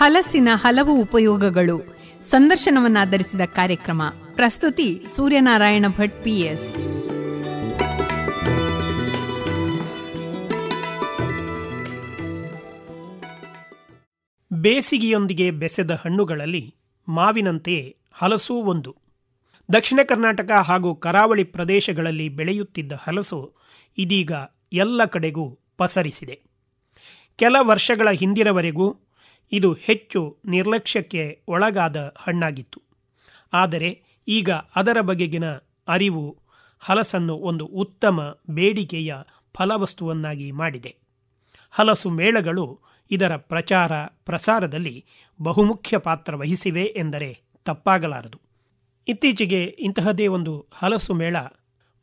ಹಲಸಿನ ಹಲವು ಉಪಯೋಗಗಳು. ಸಂದರ್ಶನವನ್ನಾಧರಿಸಿದ ಕಾರ್ಯಕ್ರಮ. ಪ್ರಸ್ತುತಿ ಸೂರ್ಯನಾರಾಯಣ ಭಟ್ ಪಿಎಸ್. ಬೇಸಿಗೆಯೊಂದಿಗೆ ಬೆಸೆದ ಹಣ್ಣುಗಳಲ್ಲಿ ಮಾವಿನಂತೆಯೇ ಹಲಸೂ ಒಂದು. ದಕ್ಷಿಣ ಕರ್ನಾಟಕ ಹಾಗೂ ಕರಾವಳಿ ಪ್ರದೇಶಗಳಲ್ಲಿ ಬೆಳೆಯುತ್ತಿದ್ದ ಹಲಸು ಇದೀಗ ಎಲ್ಲ ಕಡೆಗೂ ಪಸರಿಸಿದೆ. ಕೆಲ ವರ್ಷಗಳ ಹಿಂದಿನವರೆಗೂ ಇದು ಹೆಚ್ಚು ನಿರ್ಲಕ್ಷ್ಯಕ್ಕೆ ಒಳಗಾದ ಹಣ್ಣಾಗಿತ್ತು. ಆದರೆ ಈಗ ಅದರ ಬಗೆಗಿನ ಅರಿವು ಹಲಸನ್ನು ಒಂದು ಉತ್ತಮ ಬೇಡಿಕೆಯ ಫಲವಸ್ತುವನ್ನಾಗಿ ಮಾಡಿದೆ. ಹಲಸು ಮೇಳಗಳು ಇದರ ಪ್ರಚಾರ ಪ್ರಸಾರದಲ್ಲಿ ಬಹುಮುಖ್ಯ ಪಾತ್ರ ವಹಿಸಿವೆ ಎಂದರೆ ತಪ್ಪಾಗಲಾರದು. ಇತ್ತೀಚೆಗೆ ಇಂತಹದೇ ಒಂದು ಹಲಸು ಮೇಳ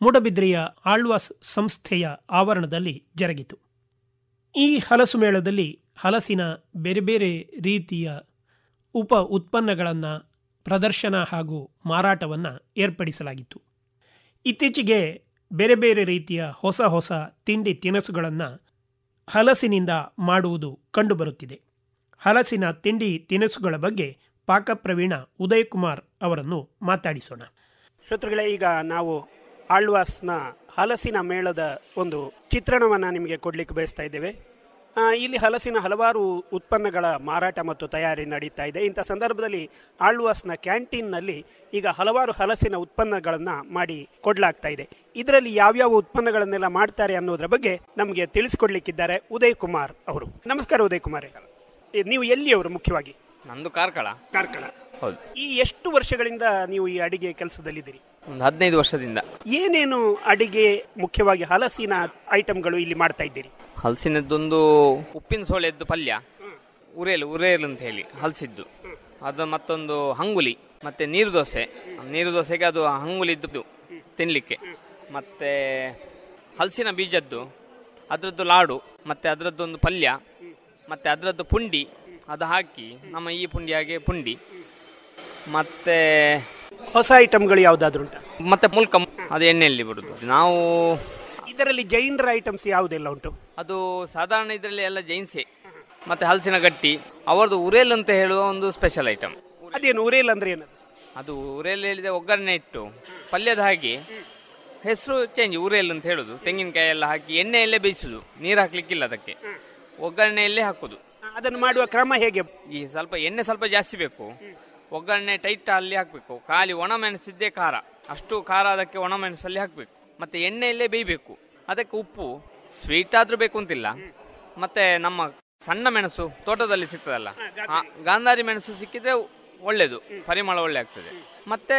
ಮೂಡಬಿದ್ರೆಯ ಆಳ್ವಾಸ್ ಸಂಸ್ಥೆಯ ಆವರಣದಲ್ಲಿ ಜರುಗಿತು. ಈ ಹಲಸು ಮೇಳದಲ್ಲಿ ಹಲಸಿನ ಬೇರೆ ಬೇರೆ ರೀತಿಯ ಉಪ ಉತ್ಪನ್ನಗಳನ್ನು ಪ್ರದರ್ಶನ ಹಾಗೂ ಮಾರಾಟವನ್ನು ಏರ್ಪಡಿಸಲಾಗಿತ್ತು. ಇತ್ತೀಚೆಗೆ ಬೇರೆ ಬೇರೆ ರೀತಿಯ ಹೊಸ ಹೊಸ ತಿಂಡಿ ತಿನಿಸುಗಳನ್ನು ಹಲಸಿನಿಂದ ಮಾಡುವುದು ಕಂಡುಬರುತ್ತಿದೆ. ಹಲಸಿನ ತಿಂಡಿ ತಿನಿಸುಗಳ ಬಗ್ಗೆ ಪಾಕಪ್ರವೀಣ ಉದಯಕುಮಾರ್ ಅವರನ್ನು ಮಾತಾಡಿಸೋಣ. ಶ್ರೋತೃಗಳೇ, ಈಗ ನಾವು ಆಳ್ವಾಸ್ನ ಹಲಸಿನ ಮೇಳದ ಒಂದು ಚಿತ್ರಣವನ್ನು ನಿಮಗೆ ಕೊಡಲಿಕ್ಕೆ ಬಯಸ್ತಾ ಇದ್ದೇವೆ. ಇಲ್ಲಿ ಹಲಸಿನ ಹಲವಾರು ಉತ್ಪನ್ನಗಳ ಮಾರಾಟ ಮತ್ತು ತಯಾರಿ ನಡೀತಾ ಇದೆ. ಇಂಥ ಸಂದರ್ಭದಲ್ಲಿ ಆಳ್ವಾಸ್ನ ಕ್ಯಾಂಟೀನ್ನಲ್ಲಿ ಈಗ ಹಲವಾರು ಹಲಸಿನ ಉತ್ಪನ್ನಗಳನ್ನು ಮಾಡಿ ಕೊಡಲಾಗ್ತಾ ಇದೆ. ಇದರಲ್ಲಿ ಯಾವ್ಯಾವ ಉತ್ಪನ್ನಗಳನ್ನೆಲ್ಲ ಮಾಡ್ತಾರೆ ಅನ್ನೋದ್ರ ಬಗ್ಗೆ ನಮಗೆ ತಿಳಿಸ್ಕೊಡ್ಲಿಕ್ಕಿದ್ದಾರೆ ಉದಯ್ ಕುಮಾರ್ ಅವರು. ನಮಸ್ಕಾರ ಉದಯ್ ಕುಮಾರ್ ನೀವು ಎಲ್ಲಿಯವರು ಮುಖ್ಯವಾಗಿ? ನಂದು ಕಾರ್ಕಳ. ಕಾರ್ಕಳ. ಹೌದು. ಈ ಎಷ್ಟು ವರ್ಷಗಳಿಂದ ನೀವು ಈ ಅಡಿಗೆ ಕೆಲಸದಲ್ಲಿದ್ದೀರಿ? ಒಂದು ಹದಿನೈದು ವರ್ಷದಿಂದ. ಏನೇನು ಅಡಿಗೆ ಮುಖ್ಯವಾಗಿ ಹಲಸಿನ ಐಟಮ್ಗಳು ಇಲ್ಲಿ ಮಾಡ್ತಾ ಇದ್ದೀರಿ? ಹಲಸಿನದ್ದೊಂದು ಉಪ್ಪಿನ ಸೋಳೆದ್ದು ಪಲ್ಯ. ಉರೇಲು ಉರೇಲು ಅಂತ ಹೇಳಿ ಹಲಸಿದ್ದು. ಅದು ಮತ್ತೊಂದು ಹಂಗುಲಿ ಮತ್ತೆ ನೀರು ದೋಸೆ ನೀರು ದೋಸೆಗೆ ಅದು ಹಂಗುಲಿದ್ದು ತಿನ್ಲಿಕ್ಕೆ. ಮತ್ತೆ ಹಲಸಿನ ಬೀಜದ್ದು ಅದರದ್ದು ಲಾಡು ಮತ್ತೆ ಅದರದ್ದೊಂದು ಪಲ್ಯ ಮತ್ತೆ ಅದರದ್ದು ಪುಂಡಿ. ಅದು ಹಾಕಿ ನಮ್ಮ ಈ ಪುಂಡಿ ಹಾಗೆ ಪುಂಡಿ. ಮತ್ತೆ ಹೊಸ ಐಟಮ್ಗಳು ಯಾವ್ದಾದ್ರು ಉಂಟಾ? ಮತ್ತೆ ಮುಲ್ಕ ಅದು ಎಣ್ಣೆಯಲ್ಲಿ ಬಿಡುದು ನಾವು ಇದರಲ್ಲಿ ಜೈನರ ಐಟಮ್ಸ್ ಯಾವುದೆಲ್ಲ ಉಂಟು? ಅದು ಸಾಧಾರಣ ಇದರಲ್ಲಿ ಎಲ್ಲ ಜೈನ್ಸೆ. ಮತ್ತೆ ಹಲಸಿನ ಗಟ್ಟಿ ಅವರದು ಉರೇಲ್ ಅಂತ ಹೇಳುವ ಒಂದು ಸ್ಪೆಷಲ್ ಐಟಮ್ ಅದೇನು ಉರೇಲ್ ಅಂದ್ರೆ ಏನು ಅದು ಉರೇಲ್ ಹೇಳಿದ ಒಗ್ಗರಣೆ ಇಟ್ಟು ಪಲ್ಯದ ಹಾಗೆ ಹೆಸರು ಚೇಂಜ್ ಉರೇಲ್ ಅಂತ ಹೇಳುದು. ತೆಂಗಿನಕಾಯಿ ಎಲ್ಲ ಹಾಕಿ ಎಣ್ಣೆಯಲ್ಲೇ ಬೇಯಿಸುದು. ನೀರು ಹಾಕ್ಲಿಕ್ಕಿಲ್ಲ ಅದಕ್ಕೆ. ಒಗ್ಗರಣೆಯಲ್ಲೇ ಹಾಕುದು. ಅದನ್ನು ಮಾಡುವ ಕ್ರಮ ಹೇಗೆ? ಈ ಸ್ವಲ್ಪ ಎಣ್ಣೆ ಸ್ವಲ್ಪ ಜಾಸ್ತಿ ಬೇಕು. ಒಗ್ಗರಣೆ ಟೈಟ್ ಅಲ್ಲಿ ಹಾಕಬೇಕು. ಖಾಲಿ ಒಣ ಮೆಣಸಿದ್ದೇ ಖಾರ. ಅಷ್ಟು ಖಾರ ಅದಕ್ಕೆ ಒಣ ಮೆಣಸಲ್ಲಿ ಹಾಕಬೇಕು. ಮತ್ತೆ ಎಣ್ಣೆಯಲ್ಲೇ ಬೇಯಬೇಕು. ಅದಕ್ಕೆ ಉಪ್ಪು ಸ್ವೀಟ್ ಆದ್ರೂ ಬೇಕು ಅಂತಿಲ್ಲ. ಮತ್ತೆ ನಮ್ಮ ಸಣ್ಣ ಮೆಣಸು ತೋಟದಲ್ಲಿ ಸಿಗ್ತದಲ್ಲ ಆ, ಗಾಂಧಾರಿ ಮೆಣಸು ಸಿಕ್ಕಿದ್ರೆ ಒಳ್ಳೇದು ಪರಿಮಳ ಒಳ್ಳೆ ಆಗ್ತದೆ ಮತ್ತೆ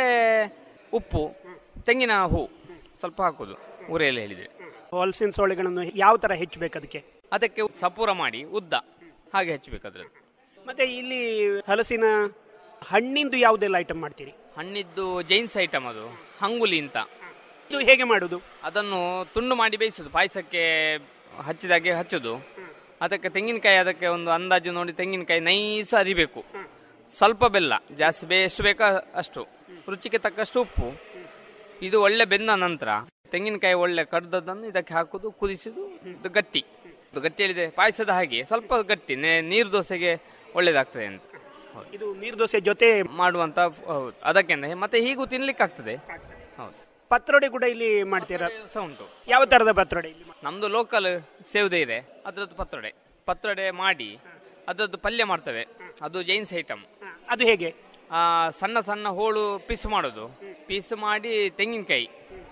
ಉಪ್ಪು ತೆಂಗಿನ ಹೂ ಸ್ವಲ್ಪ ಹಾಕುದು ಊರೆಯಲ್ಲಿ ಹೇಳಿದ್ರೆ. ಹಲಸಿನ ಸೋಳೆಗಳನ್ನು ಯಾವ ತರ ಹೆಚ್ಚಬೇಕು ಅದಕ್ಕೆ? ಅದಕ್ಕೆ ಸಪೂರ ಮಾಡಿ ಉದ್ದ ಹಾಗೆ ಹೆಚ್ಚಬೇಕಾದ್ರೆ ಮತ್ತೆ ಇಲ್ಲಿ ಹಲಸಿನ ಹಣ್ಣಿಂದು ಯಾವುದೆಲ್ಲ ಐಟಮ್ ಮಾಡ್ತೀರಿ? ಹಣ್ಣಿದ್ದು ಜೈನ್ಸ್ ಐಟಮ್ ಅದು ಹಂಗುಲಿ ಅಂತ. ಇದು ಹೇಗೆ ಮಾಡುದು? ಅದನ್ನು ತುಂಡು ಮಾಡಿ ಬೇಯಿಸುದು ಪಾಯಸಕ್ಕೆ ಹಚ್ಚಿದಾಗೆ ಹಚ್ಚುದು. ಅದಕ್ಕೆ ತೆಂಗಿನಕಾಯಿ ಅದಕ್ಕೆ ಒಂದು ಅಂದಾಜು ನೋಡಿ ತೆಂಗಿನಕಾಯಿ ನೈಸ್ ಅರಿಬೇಕು. ಸ್ವಲ್ಪ ಬೆಲ್ಲ ಜಾಸ್ತಿ ಬೇ ಎಷ್ಟು ಬೇಕೋ ಅಷ್ಟು. ರುಚಿಗೆ ತಕ್ಕಷ್ಟು ಉಪ್ಪು. ಇದು ಒಳ್ಳೆ ಬೆಂದ ನಂತರ ತೆಂಗಿನಕಾಯಿ ಒಳ್ಳೆ ಕಡ್ದದನ್ನು ಇದಕ್ಕೆ ಹಾಕುದು ಕುದಿಸುದು ಇದು ಗಟ್ಟಿ. ಇದು ಗಟ್ಟಿ ಹೇಳಿದೆ ಪಾಯಸದ ಹಾಗೆ. ಸ್ವಲ್ಪ ಗಟ್ಟಿ ನೀರು ದೋಸೆಗೆ ಒಳ್ಳೇದಾಗ್ತದೆ ಅಂತ. ಇದು ನೀರು ದೋಸೆ ಜೊತೆ ಮಾಡುವಂತ ಅದಕ್ಕೆ ಮತ್ತೆ ಹೀಗೂ ತಿನ್ಲಿಕ್ಕೆ ಆಗ್ತದೆ. ಪತ್ರೊಡೆ ಕೂಡ ಇಲ್ಲಿ ಮಾಡ್ತೀರಾ? ಸಹ ಉಂಟು. ಯಾವ ತರದ ಪತ್ರೊಡೆ ಇಲ್ಲಿ ನಮ್ದು ಲೋಕಲ್ ಸೇವ್ದೆ ಇದೆ ಅದರದ್ದು ಪತ್ರೊಡೆ. ಪತ್ರೊಡೆ ಮಾಡಿ ಅದರದ್ದು ಪಲ್ಯ ಮಾಡ್ತೇವೆ. ಅದು ಜೈನ್ಸ್ ಐಟಮ್ ಅದು ಹೇಗೆ? ಸಣ್ಣ ಸಣ್ಣ ಹೋಳು ಪೀಸ್ ಮಾಡೋದು. ಪೀಸ್ ಮಾಡಿ ತೆಂಗಿನಕಾಯಿ.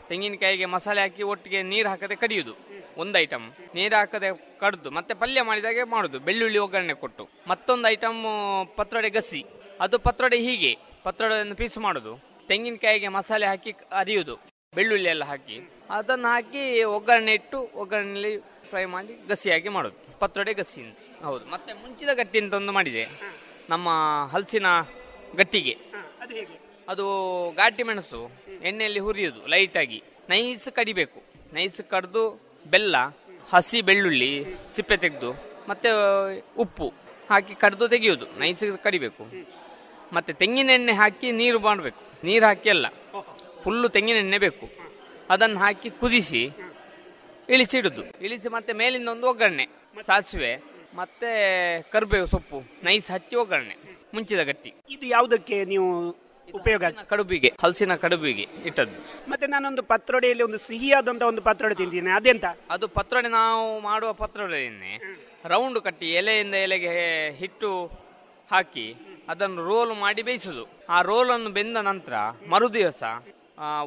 ತೆಂಗಿನಕಾಯಿಗೆ ಮಸಾಲೆ ಹಾಕಿ ಒಟ್ಟಿಗೆ ನೀರು ಹಾಕದೆ ಕಡಿಯುದು. ಒಂದು ಐಟಮ್ ನೀರು ಹಾಕದೆ ಕಡ್ದು ಮತ್ತೆ ಪಲ್ಯ ಮಾಡಿದಾಗೆ ಮಾಡುದು. ಬೆಳ್ಳುಳ್ಳಿ ಒಗ್ಗರಣೆ ಕೊಟ್ಟು. ಮತ್ತೊಂದು ಐಟಮ್ ಪತ್ರೊಡೆ ಗಸಿ ಅದು ಪತ್ರೊಡೆ ಹೀಗೆ. ಪತ್ರೊಡೆಯನ್ನು ಪೀಸ್ ಮಾಡುದು. ತೆಂಗಿನಕಾಯಿಗೆ ಮಸಾಲೆ ಹಾಕಿ ಅರಿಯುವುದು ಬೆಳ್ಳುಳ್ಳಿ ಎಲ್ಲ ಹಾಕಿ. ಅದನ್ನು ಹಾಕಿ ಒಗ್ಗರಣೆ ಇಟ್ಟು ಒಗ್ಗರಣೆಯಲ್ಲಿ ಫ್ರೈ ಮಾಡಿ ಗಸಿಯಾಗಿ ಮಾಡೋದು. ಪತ್ರೊಡೆ ಗಸಿ. ಹೌದು. ಮತ್ತೆ ಮುಂಚಿದ ಗಟ್ಟಿ ಅಂತ ಒಂದು ಮಾಡಿದೆ. ನಮ್ಮ ಹಲಸಿನ ಗಟ್ಟಿಗೆ. ಅದು ಗಾಟಿ ಮೆಣಸು ಎಣ್ಣೆಯಲ್ಲಿ ಹುರಿಯುವುದು ಲೈಟಾಗಿ. ನೈಸ್ ಕಡಿಬೇಕು. ನೈಸ್ ಕಡ್ದು ಬೆಲ್ಲ ಹಸಿ ಬೆಳ್ಳುಳ್ಳಿ ಸಿಪ್ಪೆ ತೆಗೆದು ಮತ್ತೆ ಉಪ್ಪು ಹಾಕಿ ಕಡ್ದು ತೆಗೆಯುವುದು ನೈಸ್ ಕಡಿಬೇಕು. ಮತ್ತೆ ತೆಂಗಿನ ಎಣ್ಣೆ ಹಾಕಿ ನೀರು ಮಾಡಬೇಕು. ನೀರು ಹಾಕಿ ಅಲ್ಲ ಫುಲ್ಲು ತೆಂಗಿನ ಎಣ್ಣೆ ಬೇಕು. ಅದನ್ನು ಹಾಕಿ ಕುದಿಸಿ ಇಳಿಸಿಡುದು ಇಳಿಸಿ ಮತ್ತೆ ಮೇಲಿಂದ ಒಂದು ಒಗ್ಗರಣೆ ಸಾಸಿವೆ ಮತ್ತೆ ಕರಿಬೇವು ಸೊಪ್ಪು ನೈಸ್ ಹಚ್ಚಿ ಒಗ್ಗರಣೆ ಮುಂಚಿದ ಗಟ್ಟಿ. ಇದು ಯಾವುದಕ್ಕೆ ನೀವು ಉಪಯೋಗ ಕಡುಬಿಗೆ ಹಲಸಿನ ಕಡುಬಿಗೆ ಇಟ್ಟದ್ದು. ಮತ್ತೆ ನಾನೊಂದು ಪತ್ರೊಡೆಯಲ್ಲಿ ಒಂದು ಸಿಹಿಯಾದಂತ ಒಂದು ಪತ್ರೊಡೆ ತಿಂತೀನಿ ಅದೆಂತ? ಅದು ಪತ್ರೊಡೆ ನಾವು ಮಾಡುವ ಪತ್ರೊಡೆಯನ್ನೇ. ರೌಂಡ್ ಕಟ್ಟಿ ಎಲೆಯಿಂದ ಎಲೆಗೆ ಹಿಟ್ಟು ಹಾಕಿ ಅದನ್ನು ರೋಲ್ ಮಾಡಿ ಬೇಯಿಸುದು. ಆ ರೋಲ್ ಅನ್ನು ಬೆಂದ ನಂತರ ಮರುದಿವಸ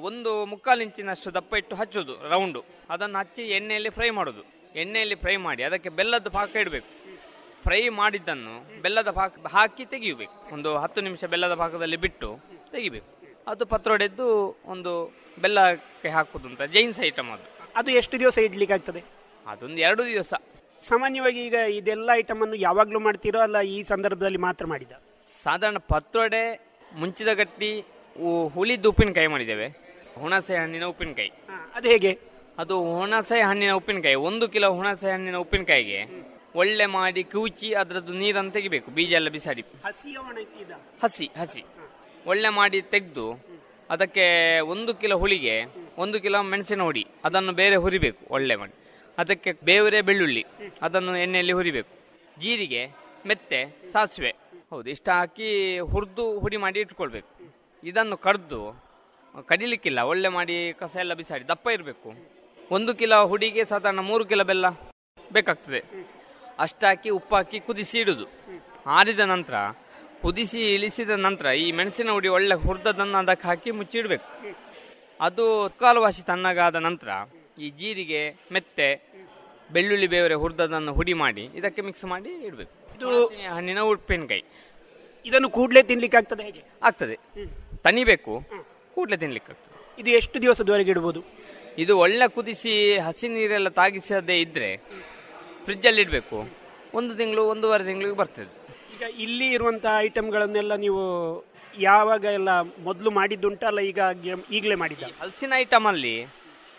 ಒಂದು ಮುಕ್ಕಾಲು ಇಂಚಿನಷ್ಟು ದಪ್ಪ ಇಟ್ಟು ಹಚ್ಚುದು ರೌಂಡು. ಅದನ್ನು ಹಚ್ಚಿ ಎಣ್ಣೆಯಲ್ಲಿ ಫ್ರೈ ಮಾಡುದು. ಎಣ್ಣೆಯಲ್ಲಿ ಫ್ರೈ ಮಾಡಿ ಅದಕ್ಕೆ ಬೆಲ್ಲದ ಪಾಕ ಇಡಬೇಕು. ಫ್ರೈ ಮಾಡಿದ್ದನ್ನು ಬೆಲ್ಲದ ಪಾಕ ಹಾಕಿ ತೆಗೆಯಬೇಕು. ಒಂದು ಹತ್ತು ನಿಮಿಷ ಬೆಲ್ಲದ ಪಾಕದಲ್ಲಿ ಬಿಟ್ಟು ತೆಗಿಬೇಕು. ಅದು ಪತ್ರೊಡೆದ್ದು ಒಂದು ಬೆಲ್ಲಕ್ಕೆ ಹಾಕುದು ಅಂತ ಜೈನ್ಸ್ ಐಟಮ್ ಅದು. ಅದು ಎಷ್ಟು ದಿವಸ ಇಡ್ಲಿಕ್ಕೆ ಆಗ್ತದೆ? ಅದೊಂದು ಎರಡು ದಿವಸ. ಸಾಮಾನ್ಯವಾಗಿ ಈಗ ಇದೆಲ್ಲ ಐಟಮ್ ಅನ್ನು ಯಾವಾಗ್ಲೂ ಮಾಡ್ತೀರೋ ಅಲ್ಲ ಈ ಸಂದರ್ಭದಲ್ಲಿ ಮಾತ್ರ ಮಾಡಿದ? ಸಾಧಾರಣ ಪತ್ರೊಡೆ ಮುಂಚಿದ ಗಟ್ಟಿ ಹುಳಿದ್ದು ಉಪ್ಪಿನಕಾಯಿ ಮಾಡಿದ್ದೇವೆ. ಹುಣಸೆ ಹಣ್ಣಿನ ಉಪ್ಪಿನಕಾಯಿ ಅದು ಹೇಗೆ? ಅದು ಹುಣಸೆ ಹಣ್ಣಿನ ಉಪ್ಪಿನಕಾಯಿ ಒಂದು ಕಿಲೋ ಹುಣಸೆ ಹಣ್ಣಿನ ಉಪ್ಪಿನಕಾಯಿಗೆ ಒಳ್ಳೆ ಮಾಡಿ ಕಿವುಚಿ ಅದರದ್ದು ನೀರನ್ನು ತೆಗಿಬೇಕು. ಬೀಜ ಎಲ್ಲ ಬಿಸಾಡಿ. ಹಸಿ ಹಸಿ. ಒಳ್ಳೆ ಮಾಡಿ ತೆಗೆದು ಅದಕ್ಕೆ ಒಂದು ಕಿಲೋ ಹುಳಿಗೆ ಒಂದು ಕಿಲೋ ಮೆಣಸಿನ ಹುಡಿ. ಅದನ್ನು ಬೇರೆ ಹುರಿಬೇಕು ಒಳ್ಳೆ ಮಾಡಿ. ಅದಕ್ಕೆ ಬೇವರೆ ಬೆಳ್ಳುಳ್ಳಿ. ಅದನ್ನು ಎಣ್ಣೆಯಲ್ಲಿ ಹುರಿಬೇಕು. ಜೀರಿಗೆ ಮೆತ್ತೆ ಸಾಸಿವೆ. ಹೌದು ಇಷ್ಟ ಹಾಕಿ ಹುರಿದು ಹುಡಿ ಮಾಡಿ ಇಟ್ಕೊಳ್ಬೇಕು. ಇದನ್ನು ಕಡ್ದು ಕಡಿಲಿಕ್ಕಿಲ್ಲ ಒಳ್ಳೆ ಮಾಡಿ ಕಸ ಎಲ್ಲ ಬಿಸಾಡಿ ದಪ್ಪ ಇರಬೇಕು. ಒಂದು ಕಿಲೋ ಹುಡಿಗೆ ಸಾಧಾರಣ ಮೂರು ಕಿಲೋ ಬೆಲ್ಲ ಬೇಕಾಗ್ತದೆ. ಅಷ್ಟಾಕಿ ಉಪ್ಪು ಹಾಕಿ ಕುದಿಸಿ ಇಡುದು. ಆರಿದ ನಂತರ ಕುದಿಸಿ ಇಳಿಸಿದ ನಂತರ ಈ ಮೆಣಸಿನ ಹುಡಿ ಒಳ್ಳೆ ಹುರಿದದನ್ನು ಅದಕ್ಕೆ ಹಾಕಿ ಮುಚ್ಚಿಡಬೇಕು ಅದು ಕಾಲುವಾಸಿ ತಣ್ಣಗಾದ ನಂತರ ಈ ಜೀರಿಗೆ ಮೆತ್ತೆ ಬೆಳ್ಳುಳ್ಳಿ ಬೇವರೆ ಹುರಿದದನ್ನು ಹುಡಿ ಮಾಡಿ ಇದಕ್ಕೆ ಮಿಕ್ಸ್ ಮಾಡಿ ಇಡಬೇಕು. ಇದು ಹಣ್ಣಿನ ಉಪ್ಪಿನಕಾಯಿ. ಇದನ್ನು ಕೂಡಲೇ ತಿನ್ಲಿಕ್ಕೆ ಆಗ್ತದೆ ಹೇಗೆ? ಆಗ್ತದೆ. ತನಿಬೇಕು ಕೂಡಲೇ ತಿನ್ಲಿಕ್ಕೆ ಆಗ್ತದೆ. ಇದು ಎಷ್ಟು ದಿವಸದವರೆಗೆ ಇಡಬಹುದು ಇದು ಒಳ್ಳೆ ಕುದಿಸಿ ಹಸಿ ನೀರೆಲ್ಲ ತಾಗಿಸದೇ ಇದ್ರೆ ಫ್ರಿಜ್ಜಲ್ಲಿ ಇಡಬೇಕು. ಒಂದು ತಿಂಗಳು ಒಂದೂವರೆ ತಿಂಗಳಿಗೆ ಬರ್ತದೆ. ಈಗ ಇಲ್ಲಿ ಇರುವಂತಹ ಐಟಮ್ಗಳನ್ನೆಲ್ಲ ನೀವು ಯಾವಾಗ ಎಲ್ಲ ಮೊದಲು ಮಾಡಿದ್ದುಂಟಲ್ಲ ಈಗ ಈಗಲೇ ಮಾಡಿದ್ದ? ಹಲಸಿನ ಐಟಮ್ ಅಲ್ಲಿ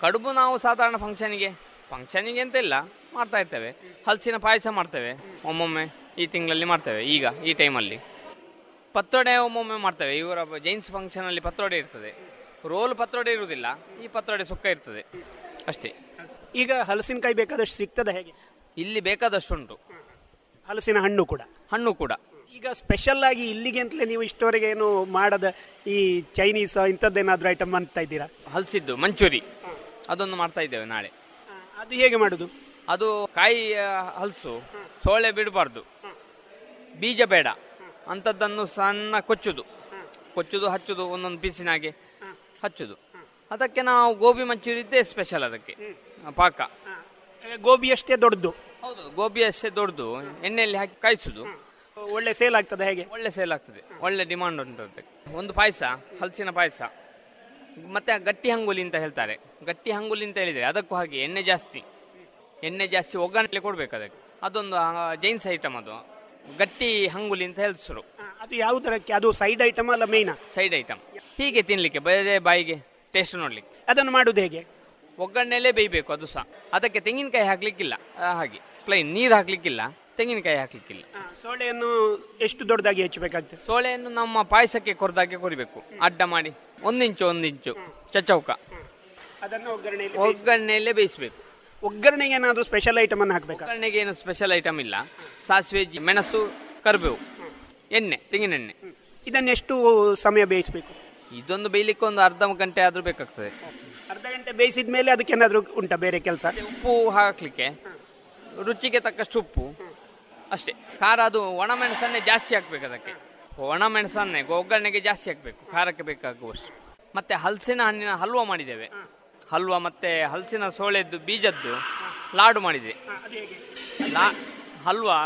ಕಡುಬು ನಾವು ಸಾಧಾರಣ ಫಂಕ್ಷನಿಗೆ ಫಂಕ್ಷನಿಗೆ ಅಂತ ಇಲ್ಲ ಮಾಡ್ತಾ ಇರ್ತೇವೆ. ಹಲಸಿನ ಪಾಯಸ ಮಾಡ್ತೇವೆ. ಒಮ್ಮೊಮ್ಮೆ ಈ ತಿಂಗಳಲ್ಲಿ ಮಾಡ್ತೇವೆ ಈಗ ಈ ಟೈಮಲ್ಲಿ ಪತ್ರೊಡೆ ಒಮ್ಮೊಮ್ಮೆ ಮಾಡ್ತೇವೆ. ಇವರ ಜೈನ್ಸ್ ಫಂಕ್ಷನ್ ಅಲ್ಲಿ ಪತ್ರೊಡೆ ಇರ್ತದೆ. ರೋಲ್ ಪತ್ರೊಡೆ ಇರುವುದಿಲ್ಲ. ಈ ಪತ್ರೊಡೆ ಸುಕ್ಕ ಇರ್ತದೆ. ಅಷ್ಟೇ. ಈಗ ಹಲಸಿನಕಾಯಿ ಬೇಕಾದಷ್ಟು ಸಿಗ್ತದೆ ಹೇಗೆ? ಇಲ್ಲಿ ಬೇಕಾದಷ್ಟು ಉಂಟು. ಹಲಸಿನ ಹಣ್ಣು ಕೂಡ. ಹಣ್ಣು ಕೂಡ. ಈಗ ಸ್ಪೆಷಲ್ ಆಗಿ ಇಲ್ಲಿಗೆ ಅಂತಲೇ ನೀವು ಇಷ್ಟವರೆಗೆ ಏನು ಮಾಡದ ಈ ಚೈನೀಸ್ ಇಂಥದ್ದೇನಾದ್ರೂ ಐಟಮ್ ಮಾಡ್ತಾ ಇದ್ದೀರಾ? ಹಲಸಿದ್ದು ಮಂಚೂರಿ. ಅದೊಂದು ಮಾಡ್ತಾ ಇದ್ದೇವೆ ನಾಳೆ. ಅದು ಹೇಗೆ ಮಾಡುದು? ಅದು ಕಾಯಿ ಹಲಸು ಸೋಳೆ ಬಿಡಬಾರ್ದು. ಬೀಜ ಬೇಡ. ಅಂಥದ್ದನ್ನು ಸಣ್ಣ ಕೊಚ್ಚುದು. ಕೊಚ್ಚುದು ಹಚ್ಚುದು ಒಂದೊಂದು ಪೀಸಿನಾಗೆ ಹಚ್ಚುದು. ಅದಕ್ಕೆ ನಾವು ಗೋಬಿ ಮಂಚೂರಿದ್ದೇ ಸ್ಪೆಷಲ್ ಅದಕ್ಕೆ. ಪಾಕ. ಗೋಬಿ ಅಷ್ಟೇ ದೊಡ್ಡದು. ಹೌದು ಗೋಬಿ ಅಷ್ಟೇ ದೊಡ್ಡದು. ಎಣ್ಣೆಯಲ್ಲಿ ಹಾಕಿ ಕಾಯಿಸುದು. ಒಳ್ಳೆ ಸೇಲ್ ಆಗ್ತದೆ ಹೇಗೆ? ಒಳ್ಳೆ ಸೇಲ್ ಆಗ್ತದೆ. ಒಳ್ಳೆ ಡಿಮಾಂಡ್ ಉಂಟು ಅದಕ್ಕೆ. ಒಂದು ಪಾಯಸ ಹಲಸಿನ ಪಾಯಸ. ಮತ್ತೆ ಗಟ್ಟಿ ಹಂಗುಲಿ ಅಂತ ಹೇಳ್ತಾರೆ. ಗಟ್ಟಿ ಹಂಗುಲಿ ಅಂತ ಹೇಳಿದ್ರೆ ಅದಕ್ಕೂ ಹಾಗೆ ಎಣ್ಣೆ ಜಾಸ್ತಿ. ಎಣ್ಣೆ ಜಾಸ್ತಿ ಒಗ್ಗರಣೆ ಕೊಡ್ಬೇಕು ಅದಕ್ಕೆ. ಅದೊಂದು ಜೈನ್ಸ್ ಐಟಮ್ ಅದು. ಗಟ್ಟಿ ಹಂಗುಲಿ ಅಂತ ಹೆಸರು ಅದು ಅದು ಯಾವುದರಕ್ಕೆ? ಅದು ಸೈಡ್ ಐಟಮ್ ಅಲ್ಲ ಮೇಯ್ನ ಸೈಡ್ ಐಟಮ್ ಹೀಗೆ ತಿನ್ಲಿಕ್ಕೆ ಬೇರೆ ಬಾಯಿಗೆ ಟೇಸ್ಟ್ ನೋಡ್ಲಿಕ್ಕೆ. ಅದನ್ನು ಮಾಡುದು ಹೇಗೆ? ಒಗ್ಗರಣೆಲ್ಲೇ ಬೇಯಬೇಕು ಅದು ಸಹ. ಅದಕ್ಕೆ ತೆಂಗಿನಕಾಯಿ ಹಾಕ್ಲಿಕ್ಕಿಲ್ಲ. ಆ, ಹಾಗೆ. ಪ್ಲೈನ್ ನೀರು ಹಾಕ್ಲಿಕ್ಕಿಲ್ಲ ತೆಂಗಿನಕಾಯಿ ಹಾಕ್ಲಿಕ್ಕಿಲ್ಲ. ಆ, ಸೋಳೆಯನ್ನು ಎಷ್ಟು ದೊಡ್ಡದಾಗಿ ಹೆಚ್ಚಬೇಕಾಗ್ತದೆ? ಸೋಳೆಯನ್ನು ನಮ್ಮ ಪಾಯಸಕ್ಕೆ ಕೊರದಾಗೆ ಕೊರಿಬೇಕು. ಅಡ್ಡ ಮಾಡಿ ಒಂದಿಂಚು ಒಂದಿಂಚು ಚಚೌಕ. ಅದನ್ನು ಒಗ್ಗರಣೆಯಲ್ಲಿ ಒಗ್ಗರಣೆಯಲ್ಲೇ ಬೇಯಿಸಬೇಕು. ಒಗ್ಗರಣೆಗೆ ಏನಾದರೂ ಸ್ಪೆಷಲ್ ಐಟಮ್ ಅನ್ನು ಹಾಕಬೇಕು? ಒಗ್ಗರಣೆಗೆ ಏನು ಸ್ಪೆಷಲ್ ಐಟಮ್ ಇಲ್ಲ. ಸಾಸಿವೆ ಜಿ- ಮೆಣಸು ಕರಿಬೇವು ಎಣ್ಣೆ ತೆಂಗಿನೆಣ್ಣೆ ಇದನ್ನು ಎಷ್ಟು ಸಮಯ ಬೇಯಿಸಬೇಕು? ಇದೊಂದು ಬೇಯಲಿಕ್ಕೆ ಒಂದು ಅರ್ಧ ಗಂಟೆ ಆದ್ರೂ ಬೇಕಾಗ್ತದೆ. ಅರ್ಧ ಗಂಟೆ ಬೇಯಿಸಿದ ಮೇಲೆ ಅದಕ್ಕೆ ಏನಾದರೂ ಉಂಟಾ ಬೇರೆ ಕೆಲಸ? ಮತ್ತೆ ಉಪ್ಪು ಹಾಕ್ಲಿಕ್ಕೆ ರುಚಿಗೆ ತಕ್ಕಷ್ಟು ಉಪ್ಪು. ಅಷ್ಟೇ. ಖಾರ ಅದು ಒಣ ಮೆಣಸನ್ನೇ ಜಾಸ್ತಿ ಹಾಕ್ಬೇಕು ಅದಕ್ಕೆ. ಒಣ ಮೆಣಸನ್ನೇ ಒಗ್ಗರಣೆಗೆ ಜಾಸ್ತಿ ಹಾಕ್ಬೇಕು. ಖಾರಕ್ಕೆ ಬೇಕಾಗುವಷ್ಟು. ಮತ್ತೆ ಹಲಸಿನ ಹಣ್ಣಿನ ಹಲ್ವಾ ಮಾಡಿದ್ದೇವೆ. ಹಲ್ವಾ ಮತ್ತೆ ಹಲಸಿನ ಸೋಳೆದ್ದು ಬೀಜದ್ದು ಲಾಡು ಮಾಡಿದೆ ಲಾ ಹಲ್ವಾ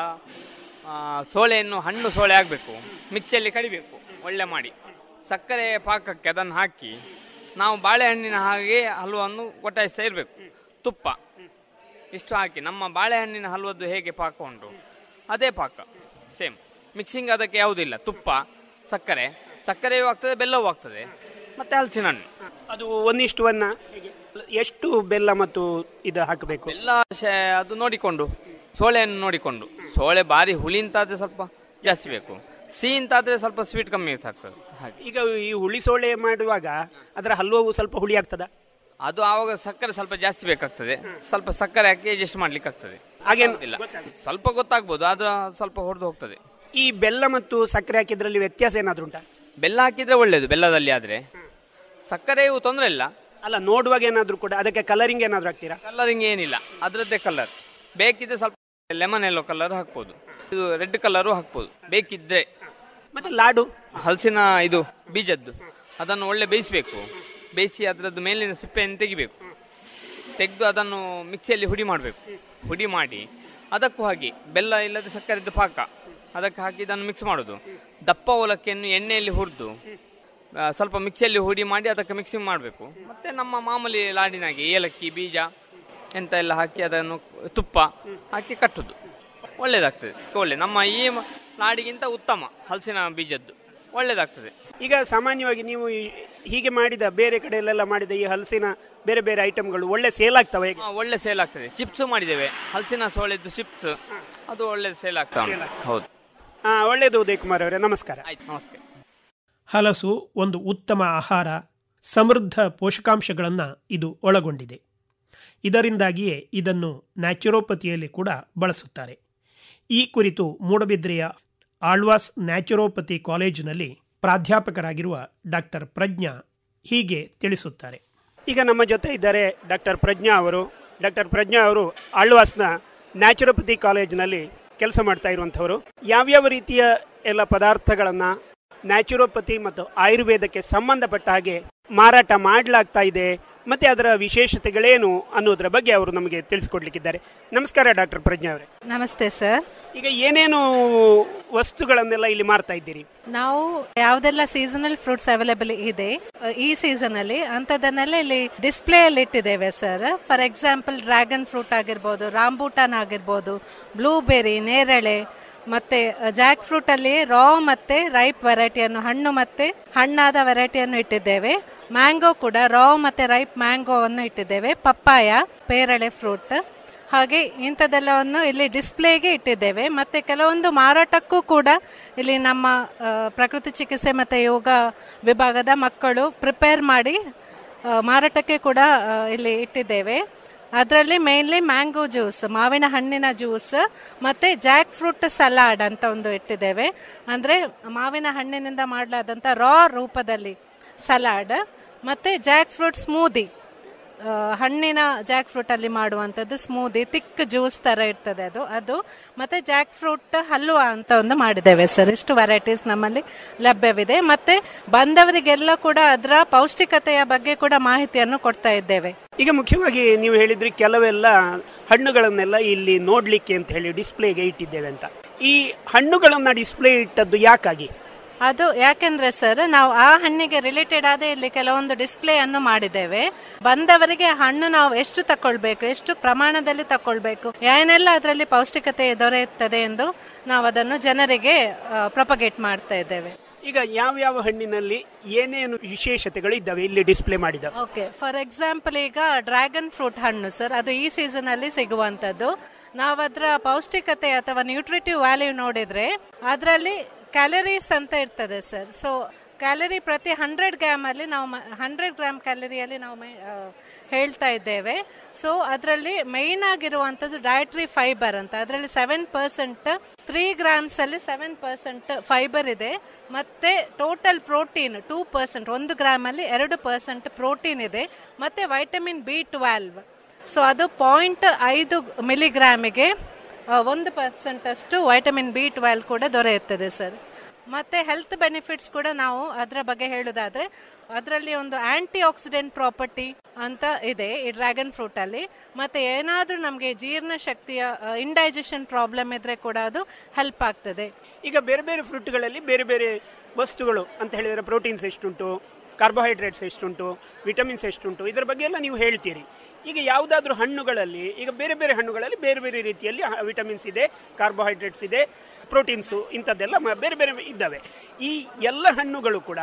ಸೋಳೆಯನ್ನು ಹಣ್ಣು ಸೋಳೆ ಆಗಬೇಕು, ಮಿಕ್ಸಿಯಲ್ಲಿ ಕಡಿಬೇಕು, ಒಳ್ಳೆ ಮಾಡಿ. ಸಕ್ಕರೆ ಪಾಕಕ್ಕೆ ಅದನ್ನು ಹಾಕಿ, ನಾವು ಬಾಳೆಹಣ್ಣಿನ ಹಾಗೆ ಹಲ್ವನ್ನು ಒಟ್ಟಾಯಿಸ್ತಾ ಇರಬೇಕು. ತುಪ್ಪ ಇಷ್ಟು ಹಾಕಿ, ನಮ್ಮ ಬಾಳೆಹಣ್ಣಿನ ಹಲ್ವದ್ದು ಹೇಗೆ ಪಾಕ ಉಂಟು? ಅದೇ ಪಾಕ, ಸೇಮ್. ಮಿಕ್ಸಿಂಗ್ ಅದಕ್ಕೆ ಯಾವುದಿಲ್ಲ, ತುಪ್ಪ, ಸಕ್ಕರೆ. ಸಕ್ಕರೆಯೂ ಆಗ್ತದೆ, ಬೆಲ್ಲವೂ ಆಗ್ತದೆ. ಮತ್ತೆ ಹಲಸಿನ ಹಣ್ಣು ಅದು ಒಂದಿಷ್ಟು ಅನ್ನ ಎಷ್ಟು ಬೆಲ್ಲ ಮತ್ತು ಇದು ಹಾಕಬೇಕು? ಎಲ್ಲ ಶೇ- ಅದು ನೋಡಿಕೊಂಡು ಸೋಳೆಯನ್ನು ನೋಡಿಕೊಂಡು. ಸೋಳೆ ಬಾರಿ ಹುಳಿ ಅಂತಾದ್ರೆ ಸ್ವಲ್ಪ ಜಾಸ್ತಿ ಬೇಕು. ಸಿಹಿ ಅಂತಾದ್ರೆ ಸ್ವಲ್ಪ ಸ್ವೀಟ್ ಕಮ್ಮಿ ಆಗ್ತದೆ. ಹಾಗೆ. ಈಗ ಈ ಹುಳಿ ಸೋಳೆ ಮಾಡುವಾಗ ಅದರ ಹಲ್ವವು ಸ್ವಲ್ಪ ಹುಳಿ ಆಗ್ತದ? ಅದು ಆವಾಗ ಸಕ್ಕರೆ ಸ್ವಲ್ಪ ಜಾಸ್ತಿ ಬೇಕಾಗ್ತದೆ. ಸ್ವಲ್ಪ ಸಕ್ಕರೆ ಹಾಕಿ ಅಡ್ಜಸ್ಟ್ ಮಾಡ್ಲಿಕ್ಕೆ ಆಗ್ತದೆ ಹಾಗೇನು ಇಲ್ಲ. ಸ್ವಲ್ಪ ಗೊತ್ತಾಗ್ಬೋದು ಆದ್ರೆ ಸ್ವಲ್ಪ ಹೊಡೆದು ಹೋಗ್ತದೆ. ಈ ಬೆಲ್ಲ ಮತ್ತು ಸಕ್ಕರೆ ಹಾಕಿದ್ರಲ್ಲಿ ವ್ಯತ್ಯಾಸ ಏನಾದ್ರು ಉಂಟಾ? ಬೆಲ್ಲ ಹಾಕಿದ್ರೆ ಒಳ್ಳೇದು ಬೆಲ್ಲದಲ್ಲಿ ಆದ್ರೆ. ಸಕ್ಕರೆಯು ತೊಂದರೆ ಇಲ್ಲ. ಅಲ್ಲ ನೋಡುವಾಗ ಏನಾದರೂ ಕೂಡ ಅದಕ್ಕೆ ಕಲರಿಂಗ್ ಏನಾದರೂ ಹಾಕ್ತೀರಾ? ಕಲರಿಂಗ್ ಏನಿಲ್ಲ ಅದರದ್ದೇ ಕಲರ್ ಬೇಕಿದ್ರೆ ಸ್ವಲ್ಪ ಲೆಮನ್ ಎಲ್ಲೋ ಕಲರ್ ಹಾಕ್ಬೋದು. ಇದು ರೆಡ್ ಕಲರು ಹಾಕ್ಬೋದು ಬೇಕಿದ್ರೆ. ಮತ್ತೆ ಲಾಡು? ಹಲಸಿನ ಇದು ಬೀಜದ್ದು ಅದನ್ನು ಒಳ್ಳೆ ಬೇಯಿಸಬೇಕು. ಬೇಯಿಸಿ ಅದರದ್ದು ಮೇಲಿನ ಸಿಪ್ಪೆಯನ್ನು ತೆಗಿಬೇಕು. ತೆಗೆದು ಅದನ್ನು ಮಿಕ್ಸಿಯಲ್ಲಿ ಹುಡಿ ಮಾಡಬೇಕು. ಹುಡಿ ಮಾಡಿ ಅದಕ್ಕೂ ಹಾಗೆ ಬೆಲ್ಲ ಇಲ್ಲದೆ ಸಕ್ಕರೆದ್ದು ಪಾಕ. ಅದಕ್ಕೆ ಹಾಕಿ ಇದನ್ನು ಮಿಕ್ಸ್ ಮಾಡೋದು. ದಪ್ಪ ಅವಲಕ್ಕಿಯನ್ನು ಎಣ್ಣೆಯಲ್ಲಿ ಹುರಿದು ಸ್ವಲ್ಪ ಮಿಕ್ಸಿಯಲ್ಲಿ ಹುಡಿ ಮಾಡಿ ಅದಕ್ಕೆ ಮಿಕ್ಸಿಂಗ್ ಮಾಡಬೇಕು. ಮತ್ತೆ ನಮ್ಮ ಮಾಮೂಲಿ ಲಾಡಿನಾಗೆ ಏಲಕ್ಕಿ ಬೀಜ ಎಂತ ಎಲ್ಲ ಹಾಕಿ ಅದನ್ನು ತುಪ್ಪ ಹಾಕಿ ಕಟ್ಟುದು. ಒಳ್ಳೇದಾಗ್ತದೆ. ಒಳ್ಳೆ ನಮ್ಮ ಈ ಲಾಡಿಗಿಂತ ಉತ್ತಮ ಹಲಸಿನ ಬೀಜದ್ದು. ಒಳ್ಳೇದಾಗ್ತದೆ. ಈಗ ಸಾಮಾನ್ಯವಾಗಿ ನೀವು ಹೀಗೆ ಮಾಡಿದ ಬೇರೆ ಕಡೆಯಲ್ಲೆಲ್ಲ ಮಾಡಿದ ಈ ಹಲಸಿನ ಬೇರೆ ಬೇರೆ ಐಟಮ್ಗಳು ಒಳ್ಳೆ ಸೇಲ್ ಆಗ್ತವೆ ಒಳ್ಳೆ ಸೇಲ್ ಆಗ್ತದೆ. ಚಿಪ್ಸ್ ಮಾಡಿದ್ದೇವೆ. ಹಲಸಿನ ಸೋಳೆದ್ದು ಚಿಪ್ಸ್ ಅದು ಒಳ್ಳೆ ಸೇಲ್ ಆಗ್ತದೆ. ಹೌದು. ಆ, ಒಳ್ಳೇದು ಉದಯ್ ಕುಮಾರ್ ಅವರೇ. ನಮಸ್ಕಾರ. ಆಯ್ತು ನಮಸ್ತೆ ಹಲಸು ಒಂದು ಉತ್ತಮ ಆಹಾರ, ಸಮೃದ್ಧ ಪೋಷಕಾಂಶಗಳನ್ನು ಇದು ಒಳಗೊಂಡಿದೆ. ಇದರಿಂದಾಗಿಯೇ ಇದನ್ನು ನ್ಯಾಚುರೋಪತಿಯಲ್ಲಿ ಕೂಡ ಬಳಸುತ್ತಾರೆ. ಈ ಕುರಿತು ಮೂಡಬಿದ್ರೆಯ ಆಳ್ವಾಸ್ ನ್ಯಾಚುರೋಪತಿ ಕಾಲೇಜಿನಲ್ಲಿ ಪ್ರಾಧ್ಯಾಪಕರಾಗಿರುವ ಡಾಕ್ಟರ್ ಪ್ರಜ್ಞಾ ಹೀಗೆ ತಿಳಿಸುತ್ತಾರೆ. ಈಗ ನಮ್ಮ ಜೊತೆ ಇದ್ದಾರೆ ಡಾಕ್ಟರ್ ಪ್ರಜ್ಞಾ ಅವರು. ಡಾಕ್ಟರ್ ಪ್ರಜ್ಞಾ ಅವರು ಆಳ್ವಾಸ್ನ ನ್ಯಾಚುರೋಪತಿ ಕಾಲೇಜಿನಲ್ಲಿ ಕೆಲಸ ಮಾಡ್ತಾ ಇರುವಂಥವರು. ಯಾವ್ಯಾವ ರೀತಿಯ ಎಲ್ಲ ಪದಾರ್ಥಗಳನ್ನ ನ್ಯಾಚುರೋಪತಿ ಮತ್ತು ಆಯುರ್ವೇದಕ್ಕೆ ಸಂಬಂಧಪಟ್ಟ ಹಾಗೆ ಮಾರಾಟ ಮಾಡಲಾಗ್ತಾ ಇದೆ. ಮತ್ತೆ ಅದರ ವಿಶೇಷತೆಗಳೇನು ಅನ್ನೋದ್ರ ಬಗ್ಗೆ ಅವರು ನಮಗೆ ತಿಳಿಸ್ಕೊಡ್ಲಿಕ್ಕಿದ್ದಾರೆ. ನಮಸ್ಕಾರ ಡಾಕ್ಟರ್ ಪ್ರಜ್ಞಾ ಅವರೇ. ನಮಸ್ತೆ ಸರ್. ಈಗ ಏನೇನು ವಸ್ತುಗಳನ್ನೆಲ್ಲ ಇಲ್ಲಿ ಮಾರ್ತಾ ಇದ್ದೀರಿ? ನಾವು ಯಾವ್ದೆಲ್ಲ ಸೀಸನಲ್ ಫ್ರೂಟ್ಸ್ ಅವೈಲೇಬಲ್ ಇದೆ ಈ ಸೀಸನ್ ಅಲ್ಲಿ ಅಂತದನ್ನೆಲ್ಲ ಇಲ್ಲಿ ಡಿಸ್ಪ್ಲೇ ಅಲ್ಲಿ ಇಟ್ಟಿದ್ದೇವೆ sir. For example dragon fruit ಆಗಿರ್ಬೋದು ರಾಂಬೂಟಾನ್ ಆಗಿರ್ಬೋದು ಬ್ಲೂಬೆರಿ ನೇರಳೆ ಮತ್ತೆ ಜಾಕ್ ಫ್ರೂಟ್ ಅಲ್ಲಿ ರಾ ಮತ್ತೆ ರೈಪ್ ವೆರೈಟಿಯನ್ನು ಹಣ್ಣು ಮತ್ತೆ ಹಣ್ಣಾದ ವೆರೈಟಿಯನ್ನು ಇಟ್ಟಿದ್ದೇವೆ. ಮ್ಯಾಂಗೋ ಕೂಡ ರಾ ಮತ್ತೆ ರೈಪ್ ಮ್ಯಾಂಗೋವನ್ನು ಇಟ್ಟಿದ್ದೇವೆ. ಪಪ್ಪಾಯ, ಪೇರಳೆ ಫ್ರೂಟ್ ಹಾಗೆ ಇಂಥದ್ದೆಲ್ಲವನ್ನು ಇಲ್ಲಿ ಡಿಸ್ಪ್ಲೇಗೆ ಇಟ್ಟಿದ್ದೇವೆ. ಮತ್ತೆ ಕೆಲವೊಂದು ಮಾರಾಟಕ್ಕೂ ಕೂಡ ಇಲ್ಲಿ ನಮ್ಮ ಪ್ರಕೃತಿ ಚಿಕಿತ್ಸೆ ಮತ್ತೆ ಯೋಗ ವಿಭಾಗದ ಮಕ್ಕಳು ಪ್ರಿಪೇರ್ ಮಾಡಿ ಮಾರಾಟಕ್ಕೆ ಕೂಡ ಇಲ್ಲಿ ಇಟ್ಟಿದ್ದೇವೆ. ಅದರಲ್ಲಿ ಮೇನ್ಲಿ ಮ್ಯಾಂಗೋ ಜ್ಯೂಸ್ ಮಾವಿನ ಹಣ್ಣಿನ ಜ್ಯೂಸ್ ಮತ್ತೆ ಜಾಕ್ ಫ್ರೂಟ್ ಸಲಾಡ್ ಅಂತ ಒಂದು ಇಟ್ಟಿದ್ದೇವೆ. ಅಂದ್ರೆ ಮಾವಿನ ಹಣ್ಣಿನಿಂದ ಮಾಡಲಾದಂತ ರಾ ರೂಪದಲ್ಲಿ ಸಲಾಡ್ ಮತ್ತೆ ಜಾಕ್ ಫ್ರೂಟ್ ಸ್ಮೂದಿ ಹಣ್ಣಿನ ಜಾಕ್ ಫ್ರೂಟ್ ಅಲ್ಲಿ ಮಾಡುವಂತದ್ದು ಸ್ಮೂದಿ ತಿಕ್ ಜ್ಯೂಸ್ ತರ ಇರ್ತದೆ ಅದು. ಅದು ಮತ್ತೆ ಜಾಕ್ ಫ್ರೂಟ್ ಹಲ್ವಾ ಅಂತ ಒಂದು ಮಾಡಿದ್ದೇವೆ ಸರ್ ಇಷ್ಟು ವೆರೈಟೀಸ್ ನಮ್ಮಲ್ಲಿ ಲಭ್ಯವಿದೆ. ಮತ್ತೆ ಬಂದವರಿಗೆಲ್ಲ ಕೂಡ ಅದರ ಪೌಷ್ಟಿಕತೆಯ ಬಗ್ಗೆ ಕೂಡ ಮಾಹಿತಿಯನ್ನು ಕೊಡ್ತಾ ಇದ್ದೇವೆ. ಈಗ ಮುಖ್ಯವಾಗಿ ನೀವು ಹೇಳಿದ್ರಿ ಕೆಲವೆಲ್ಲ ಹಣ್ಣುಗಳನ್ನೆಲ್ಲ ಇಲ್ಲಿ ನೋಡ್ಲಿಕ್ಕೆ ಅಂತ ಹೇಳಿ ಡಿಸ್ಪ್ಲೇಗೆ ಇಟ್ಟಿದ್ದೇವೆ ಅಂತ. ಈ ಹಣ್ಣುಗಳನ್ನ ಡಿಸ್ಪ್ಲೇ ಇಟ್ಟದ್ದು ಯಾಕಾಗಿ? ಅದು ಯಾಕೆಂದ್ರೆ ಸರ್ ನಾವು ಆ ಹಣ್ಣಿಗೆ ರಿಲೇಟೆಡ್ ಆದ ಇಲ್ಲಿ ಕೆಲವೊಂದು ಡಿಸ್ಪ್ಲೇ ಅನ್ನು ಮಾಡಿದ್ದೇವೆ. ಬಂದವರಿಗೆ ಹಣ್ಣು ನಾವು ಎಷ್ಟು ತಕೊಳ್ಬೇಕು ಎಷ್ಟು ಪ್ರಮಾಣದಲ್ಲಿ ತಕೊಳ್ಬೇಕು ಏನೆಲ್ಲ ಅದರಲ್ಲಿ ಪೌಷ್ಟಿಕತೆ ದೊರೆಯುತ್ತದೆ ಎಂದು ನಾವು ಅದನ್ನು ಜನರಿಗೆ ಪ್ರೊಪಗೇಟ್ ಮಾಡ್ತಾ ಇದ್ದೇವೆ. ಈಗ ಯಾವ ಯಾವ ಹಣ್ಣಿನಲ್ಲಿ ಏನೇನು ವಿಶೇಷತೆಗಳು ಇದ್ದಾವೆ ಇಲ್ಲಿ ಡಿಸ್ಪ್ಲೇ ಮಾಡಿದ? ಓಕೆ ಫಾರ್ ಎಕ್ಸಾಂಪಲ್ ಈಗ ಡ್ರ್ಯಾಗನ್ ಫ್ರೂಟ್ ಹಣ್ಣು ಸರ್ ಅದು ಈ ಸೀಸನ್ ಅಲ್ಲಿ ಸಿಗುವಂತದ್ದು ನಾವದ್ರ ಪೌಷ್ಟಿಕತೆ ಅಥವಾ ನ್ಯೂಟ್ರಿಟಿವ್ ವ್ಯಾಲ್ಯೂ ನೋಡಿದ್ರೆ ಅದರಲ್ಲಿ ಕ್ಯಾಲರೀಸ್ ಅಂತ ಇರ್ತದೆ ಸರ್ ಸೊ ಕ್ಯಾಲರಿ ಪ್ರತಿ ಹಂಡ್ರೆಡ್ ಗ್ರಾಮ್ ಅಲ್ಲಿ ನಾವು ಹಂಡ್ರೆಡ್ ಗ್ರಾಮ್ ಕ್ಯಾಲರಿಯಲ್ಲಿ ನಾವು ಹೇಳ್ತಾ ಇದ್ದೇವೆ. ಸೊ ಅದರಲ್ಲಿ ಮೈನ್ ಆಗಿರುವಂಥದ್ದು ಡಯಟ್ರಿ ಫೈಬರ್ ಅಂತ. ಅದರಲ್ಲಿ ಸೆವೆನ್ ಪರ್ಸೆಂಟ್ ತ್ರೀ ಗ್ರಾಮ್ಸ್ ಅಲ್ಲಿ ಸೆವೆನ್ ಪರ್ಸೆಂಟ್ ಫೈಬರ್ ಇದೆ. ಮತ್ತೆ ಟೋಟಲ್ ಪ್ರೋಟೀನ್ ಟೂ ಪರ್ಸೆಂಟ್ ಒಂದು ಗ್ರಾಮ್ ಅಲ್ಲಿ ಎರಡು ಪರ್ಸೆಂಟ್ ಪ್ರೋಟೀನ್ ಇದೆ. ಮತ್ತೆ ವೈಟಮಿನ್ ಬಿ ಟ್ವೆಲ್ವ್ ಸೊ ಅದು ಪಾಯಿಂಟ್ ಐದು ಮಿಲಿಗ್ರಾಮಿಗೆ ಒಂದು ಪರ್ಸೆಂಟ್ ಅಷ್ಟು ವೈಟಮಿನ್ ಬಿ ಟ್ವೆಲ್ ಕೂಡ ದೊರೆಯುತ್ತದೆ ಸರ್ ಮತ್ತೆ ಹೆಲ್ತ್ ಬೆನಿಫಿಟ್ಸ್ ಕೂಡ ನಾವು ಅದರ ಬಗ್ಗೆ ಹೇಳುದಾದ್ರೆ, ಅದರಲ್ಲಿ ಒಂದು ಆಂಟಿ ಆಕ್ಸಿಡೆಂಟ್ ಪ್ರಾಪರ್ಟಿ ಅಂತ ಇದೆ ಈ ಡ್ರ್ಯಾಗನ್ ಫ್ರೂಟ್ ಅಲ್ಲಿ. ಮತ್ತೆ ಏನಾದ್ರೂ ನಮಗೆ ಜೀರ್ಣ ಶಕ್ತಿಯ ಇಂಡೈಜೆಷನ್ ಪ್ರಾಬ್ಲಮ್ ಇದ್ರೆ ಕೂಡ ಅದು ಹೆಲ್ಪ್ ಆಗ್ತದೆ. ಈಗ ಬೇರೆ ಬೇರೆ ಫ್ರೂಟ್ಗಳಲ್ಲಿ ಬೇರೆ ಬೇರೆ ವಸ್ತುಗಳು ಅಂತ ಹೇಳಿದರೆ ಪ್ರೋಟೀನ್ಸ್ ಎಷ್ಟುಂಟು ಕಾರ್ಬೋಹೈಡ್ರೇಟ್ಸ್ ಎಷ್ಟುಂಟು ವಿಟಮಿನ್ಸ್ ಎಷ್ಟುಂಟು, ಇದರ ಬಗ್ಗೆ ಎಲ್ಲ ನೀವು ಹೇಳ್ತೀರಿ. ಈಗ ಯಾವುದಾದ್ರೂ ಹಣ್ಣುಗಳಲ್ಲಿ, ಈಗ ಬೇರೆ ಬೇರೆ ಹಣ್ಣುಗಳಲ್ಲಿ ಬೇರೆ ಬೇರೆ ರೀತಿಯಲ್ಲಿ ವಿಟಮಿನ್ಸ್ ಇದೆ, ಕಾರ್ಬೋಹೈಡ್ರೇಟ್ಸ್ ಇದೆ, ಪ್ರೋಟೀನ್ಸು ಇಂಥದ್ದೆಲ್ಲ ಬೇರೆ ಬೇರೆ ಇದ್ದಾವೆ. ಈ ಎಲ್ಲ ಹಣ್ಣುಗಳು ಕೂಡ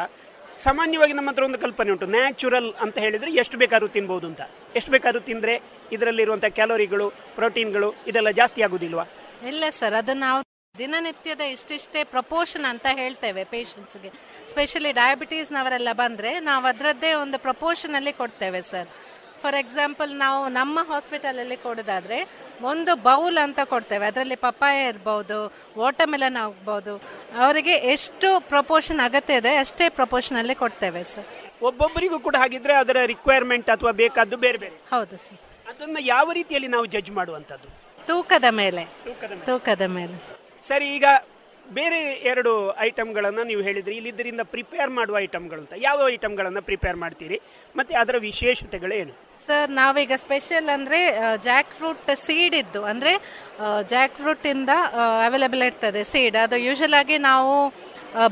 ಸಾಮಾನ್ಯವಾಗಿ ನಮ್ಮ ಹತ್ರ ಒಂದು ಕಲ್ಪನೆ ಉಂಟು, ನ್ಯಾಚುರಲ್ ಅಂತ ಹೇಳಿದರೆ ಎಷ್ಟು ಬೇಕಾದ್ರೂ ತಿನ್ಬೋದು ಅಂತ. ಎಷ್ಟು ಬೇಕಾದ್ರೂ ತಿಂದರೆ ಇದರಲ್ಲಿರುವಂಥ ಕ್ಯಾಲೋರಿಗಳು, ಪ್ರೋಟೀನ್ಗಳು ಇದೆಲ್ಲ ಜಾಸ್ತಿ ಆಗೋದಿಲ್ವಾ? ಇಲ್ಲ ಸರ್ ಅದು ನಾವು ದಿನನಿತ್ಯದ ಇಷ್ಟಿಷ್ಟೇ ಪ್ರಪೋರ್ಷನ್ ಅಂತ ಹೇಳ್ತೇವೆ ಪೇಷಂಟ್ಸ್ಗೆ ಸ್ಪೆಷಲಿ ಡಯಾಬಿಟೀಸ್ನವರೆಲ್ಲ ಬಂದರೆ ನಾವು ಅದರದ್ದೇ ಒಂದು ಪ್ರಪೋರ್ಷನಲ್ಲಿ ಕೊಡ್ತೇವೆ ಸರ್. ಫಾರ್ ಎಕ್ಸಾಂಪಲ್ ನಾವು ನಮ್ಮ ಹಾಸ್ಪಿಟಲಲ್ಲಿ ಕೊಡೋದಾದ್ರೆ ಒಂದು ಬೌಲ್ ಅಂತ ಕೊಡ್ತೇವೆ. ಅದರಲ್ಲಿ ಪಪ್ಪಾಯ ಇರ್ಬೋದು ವಾಟರ್ಮೆಲನ್ ಆಗ್ಬೋದು. ಅವರಿಗೆ ಎಷ್ಟು ಪ್ರಪೋರ್ಷನ್ ಅಗತ್ಯ ಇದೆ ಅಷ್ಟೇ ಪ್ರಪೋರ್ಷನ್ ಅಲ್ಲಿ ಕೊಡ್ತೇವೆ ಸರ್ ಒಬ್ಬೊಬ್ಬರಿಗೂ ಕೂಡ ಹಾಗಿದ್ರೆ ಅದರ ರಿಕ್ವೈರ್ಮೆಂಟ್ ಅಥವಾ ಬೇಕಾದ್ದು ಬೇರೆ ಬೇರೆ. ಹೌದು ಸರ್ ಅದನ್ನ ಯಾವ ರೀತಿಯಲ್ಲಿ ನಾವು ಜಡ್ಜ್ ಮಾಡುವಂತದ್ದು ತೂಕದ ಮೇಲೆ. ತೂಕದ ಮೇಲೆ. ಸರ್. ಈಗ ಬೇರೆ ಎರಡು ಐಟಮ್ಗಳನ್ನ ನೀವು ಹೇಳಿದ್ರಿ. ಇಲ್ಲಿ ಇದರಿಂದ ಪ್ರಿಪೇರ್ ಮಾಡುವ ಐಟಮ್ಗಳು ಅಂತ ಯಾವ ಐಟಮ್ಗಳನ್ನ ಪ್ರಿಪೇರ್ ಮಾಡ್ತೀರಿ? ಮತ್ತೆ ಅದರ ವಿಶೇಷತೆಗಳೇನು? ಸರ್, ನಾವೀಗ ಸ್ಪೆಷಲ್ ಅಂದ್ರೆ ಜಾಕ್ ಫ್ರೂಟ್ ಸೀಡ್ ಇದ್ದು, ಅಂದ್ರೆ ಜಾಕ್ ಫ್ರೂಟ್ ಇಂದ ಅವೈಲೇಬಲ್ ಇರ್ತದೆ ಸೀಡ್ ಅದು ಯೂಶಲ್ ಆಗಿ ನಾವು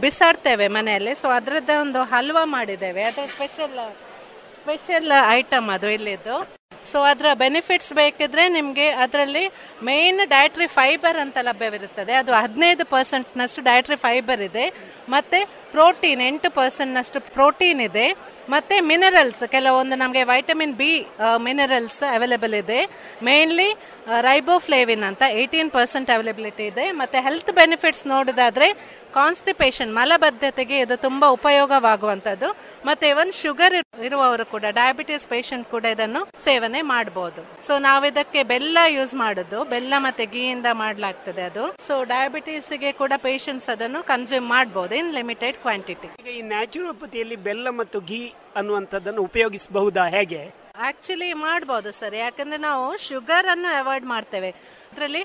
ಬಿಸಾಡ್ತೇವೆ ಮನೆಯಲ್ಲಿ. ಸೊ ಅದರದ್ದೇ ಒಂದು ಹಲ್ವಾ ಮಾಡಿದ್ದೇವೆ. ಅದು ಸ್ಪೆಷಲ್ ಸ್ಪೆಷಲ್ ಐಟಮ್ ಅದು ಇಲ್ಲಿದ್ದು. ಸೊ ಅದರ ಬೆನಿಫಿಟ್ಸ್ ಬೇಕಿದ್ರೆ ನಿಮಗೆ ಅದರಲ್ಲಿ ಮೇನ್ ಡಯಟ್ರಿ ಫೈಬರ್ ಅಂತ ಲಭ್ಯವಿರುತ್ತದೆ. ಅದು ಹದಿನೈದು ಪರ್ಸೆಂಟ್ನಷ್ಟು ಡಯಟ್ರಿ ಫೈಬರ್ ಇದೆ. ಮತ್ತೆ ಪ್ರೋಟೀನ್ ಎಂಟು ಪರ್ಸೆಂಟ್ನಷ್ಟು ಪ್ರೋಟೀನ್ ಇದೆ. ಮತ್ತೆ ಮಿನರಲ್ಸ್ ಕೆಲವೊಂದು ನಮಗೆ ವೈಟಮಿನ್ ಬಿ ಮಿನರಲ್ಸ್ ಅವೈಲೇಬಲ್ ಇದೆ. ಮೇನ್ಲಿ ರೈಬೋಫ್ಲೇವಿನ್ ಅಂತ ಏಯ್ಟೀನ್ ಪರ್ಸೆಂಟ್ ಅವೈಲಬಿಲಿಟಿ ಇದೆ. ಮತ್ತೆ ಹೆಲ್ತ್ ಬೆನಿಫಿಟ್ಸ್ ನೋಡೋದಾದ್ರೆ ಕಾನ್ಸ್ಟಿಪೇಷನ್ ಮಲಬದ್ಧತೆಗೆ ಇದು ತುಂಬಾ ಉಪಯೋಗವಾಗುವಂತದ್ದು ಮತ್ತೆ ಒಂದು ಶುಗರ್ ಇರುವವರು ಕೂಡ ಡಯಾಬಿಟಿಸ್ ಪೇಷಂಟ್ ಕೂಡ ಇದನ್ನು ಸೇವನೆ ಮಾಡಬಹುದು ಸೊ ನಾವು ಇದಕ್ಕೆ ಬೆಲ್ಲ ಯೂಸ್ ಮಾಡುದು. ಬೆಲ್ಲ ಮತ್ತೆ ಗೀಯಿಂದ ಮಾಡಲಾಗ್ತದೆ ಅದು. ಸೊ ಡಯಾಬಿಟಿಸ್ಗೆ ಕೂಡ ಪೇಷಂಟ್ಸ್ ಅದನ್ನು ಕನ್ಸ್ಯೂಮ್ ಮಾಡಬಹುದು ಇನ್ ಲಿಮಿಟೆಡ್ ಕ್ವಾಂಟಿಟಿ ಈಗ ಈ ನ್ಯಾಚುರೋಪತಿಯಲ್ಲಿ ಬೆಲ್ಲ ಮತ್ತು ಘೀ ಅನ್ನುವಂಥದ್ದನ್ನು ಉಪಯೋಗಿಸಬಹುದಾ ಹೇಗೆ? ಆಕ್ಚುಲಿ ಮಾಡಬಹುದು ಸರ್. ಯಾಕಂದ್ರೆ ನಾವು ಶುಗರ್ ಅನ್ನು ಅವಾಯ್ಡ್ ಮಾಡ್ತೇವೆ. ಅದರಲ್ಲಿ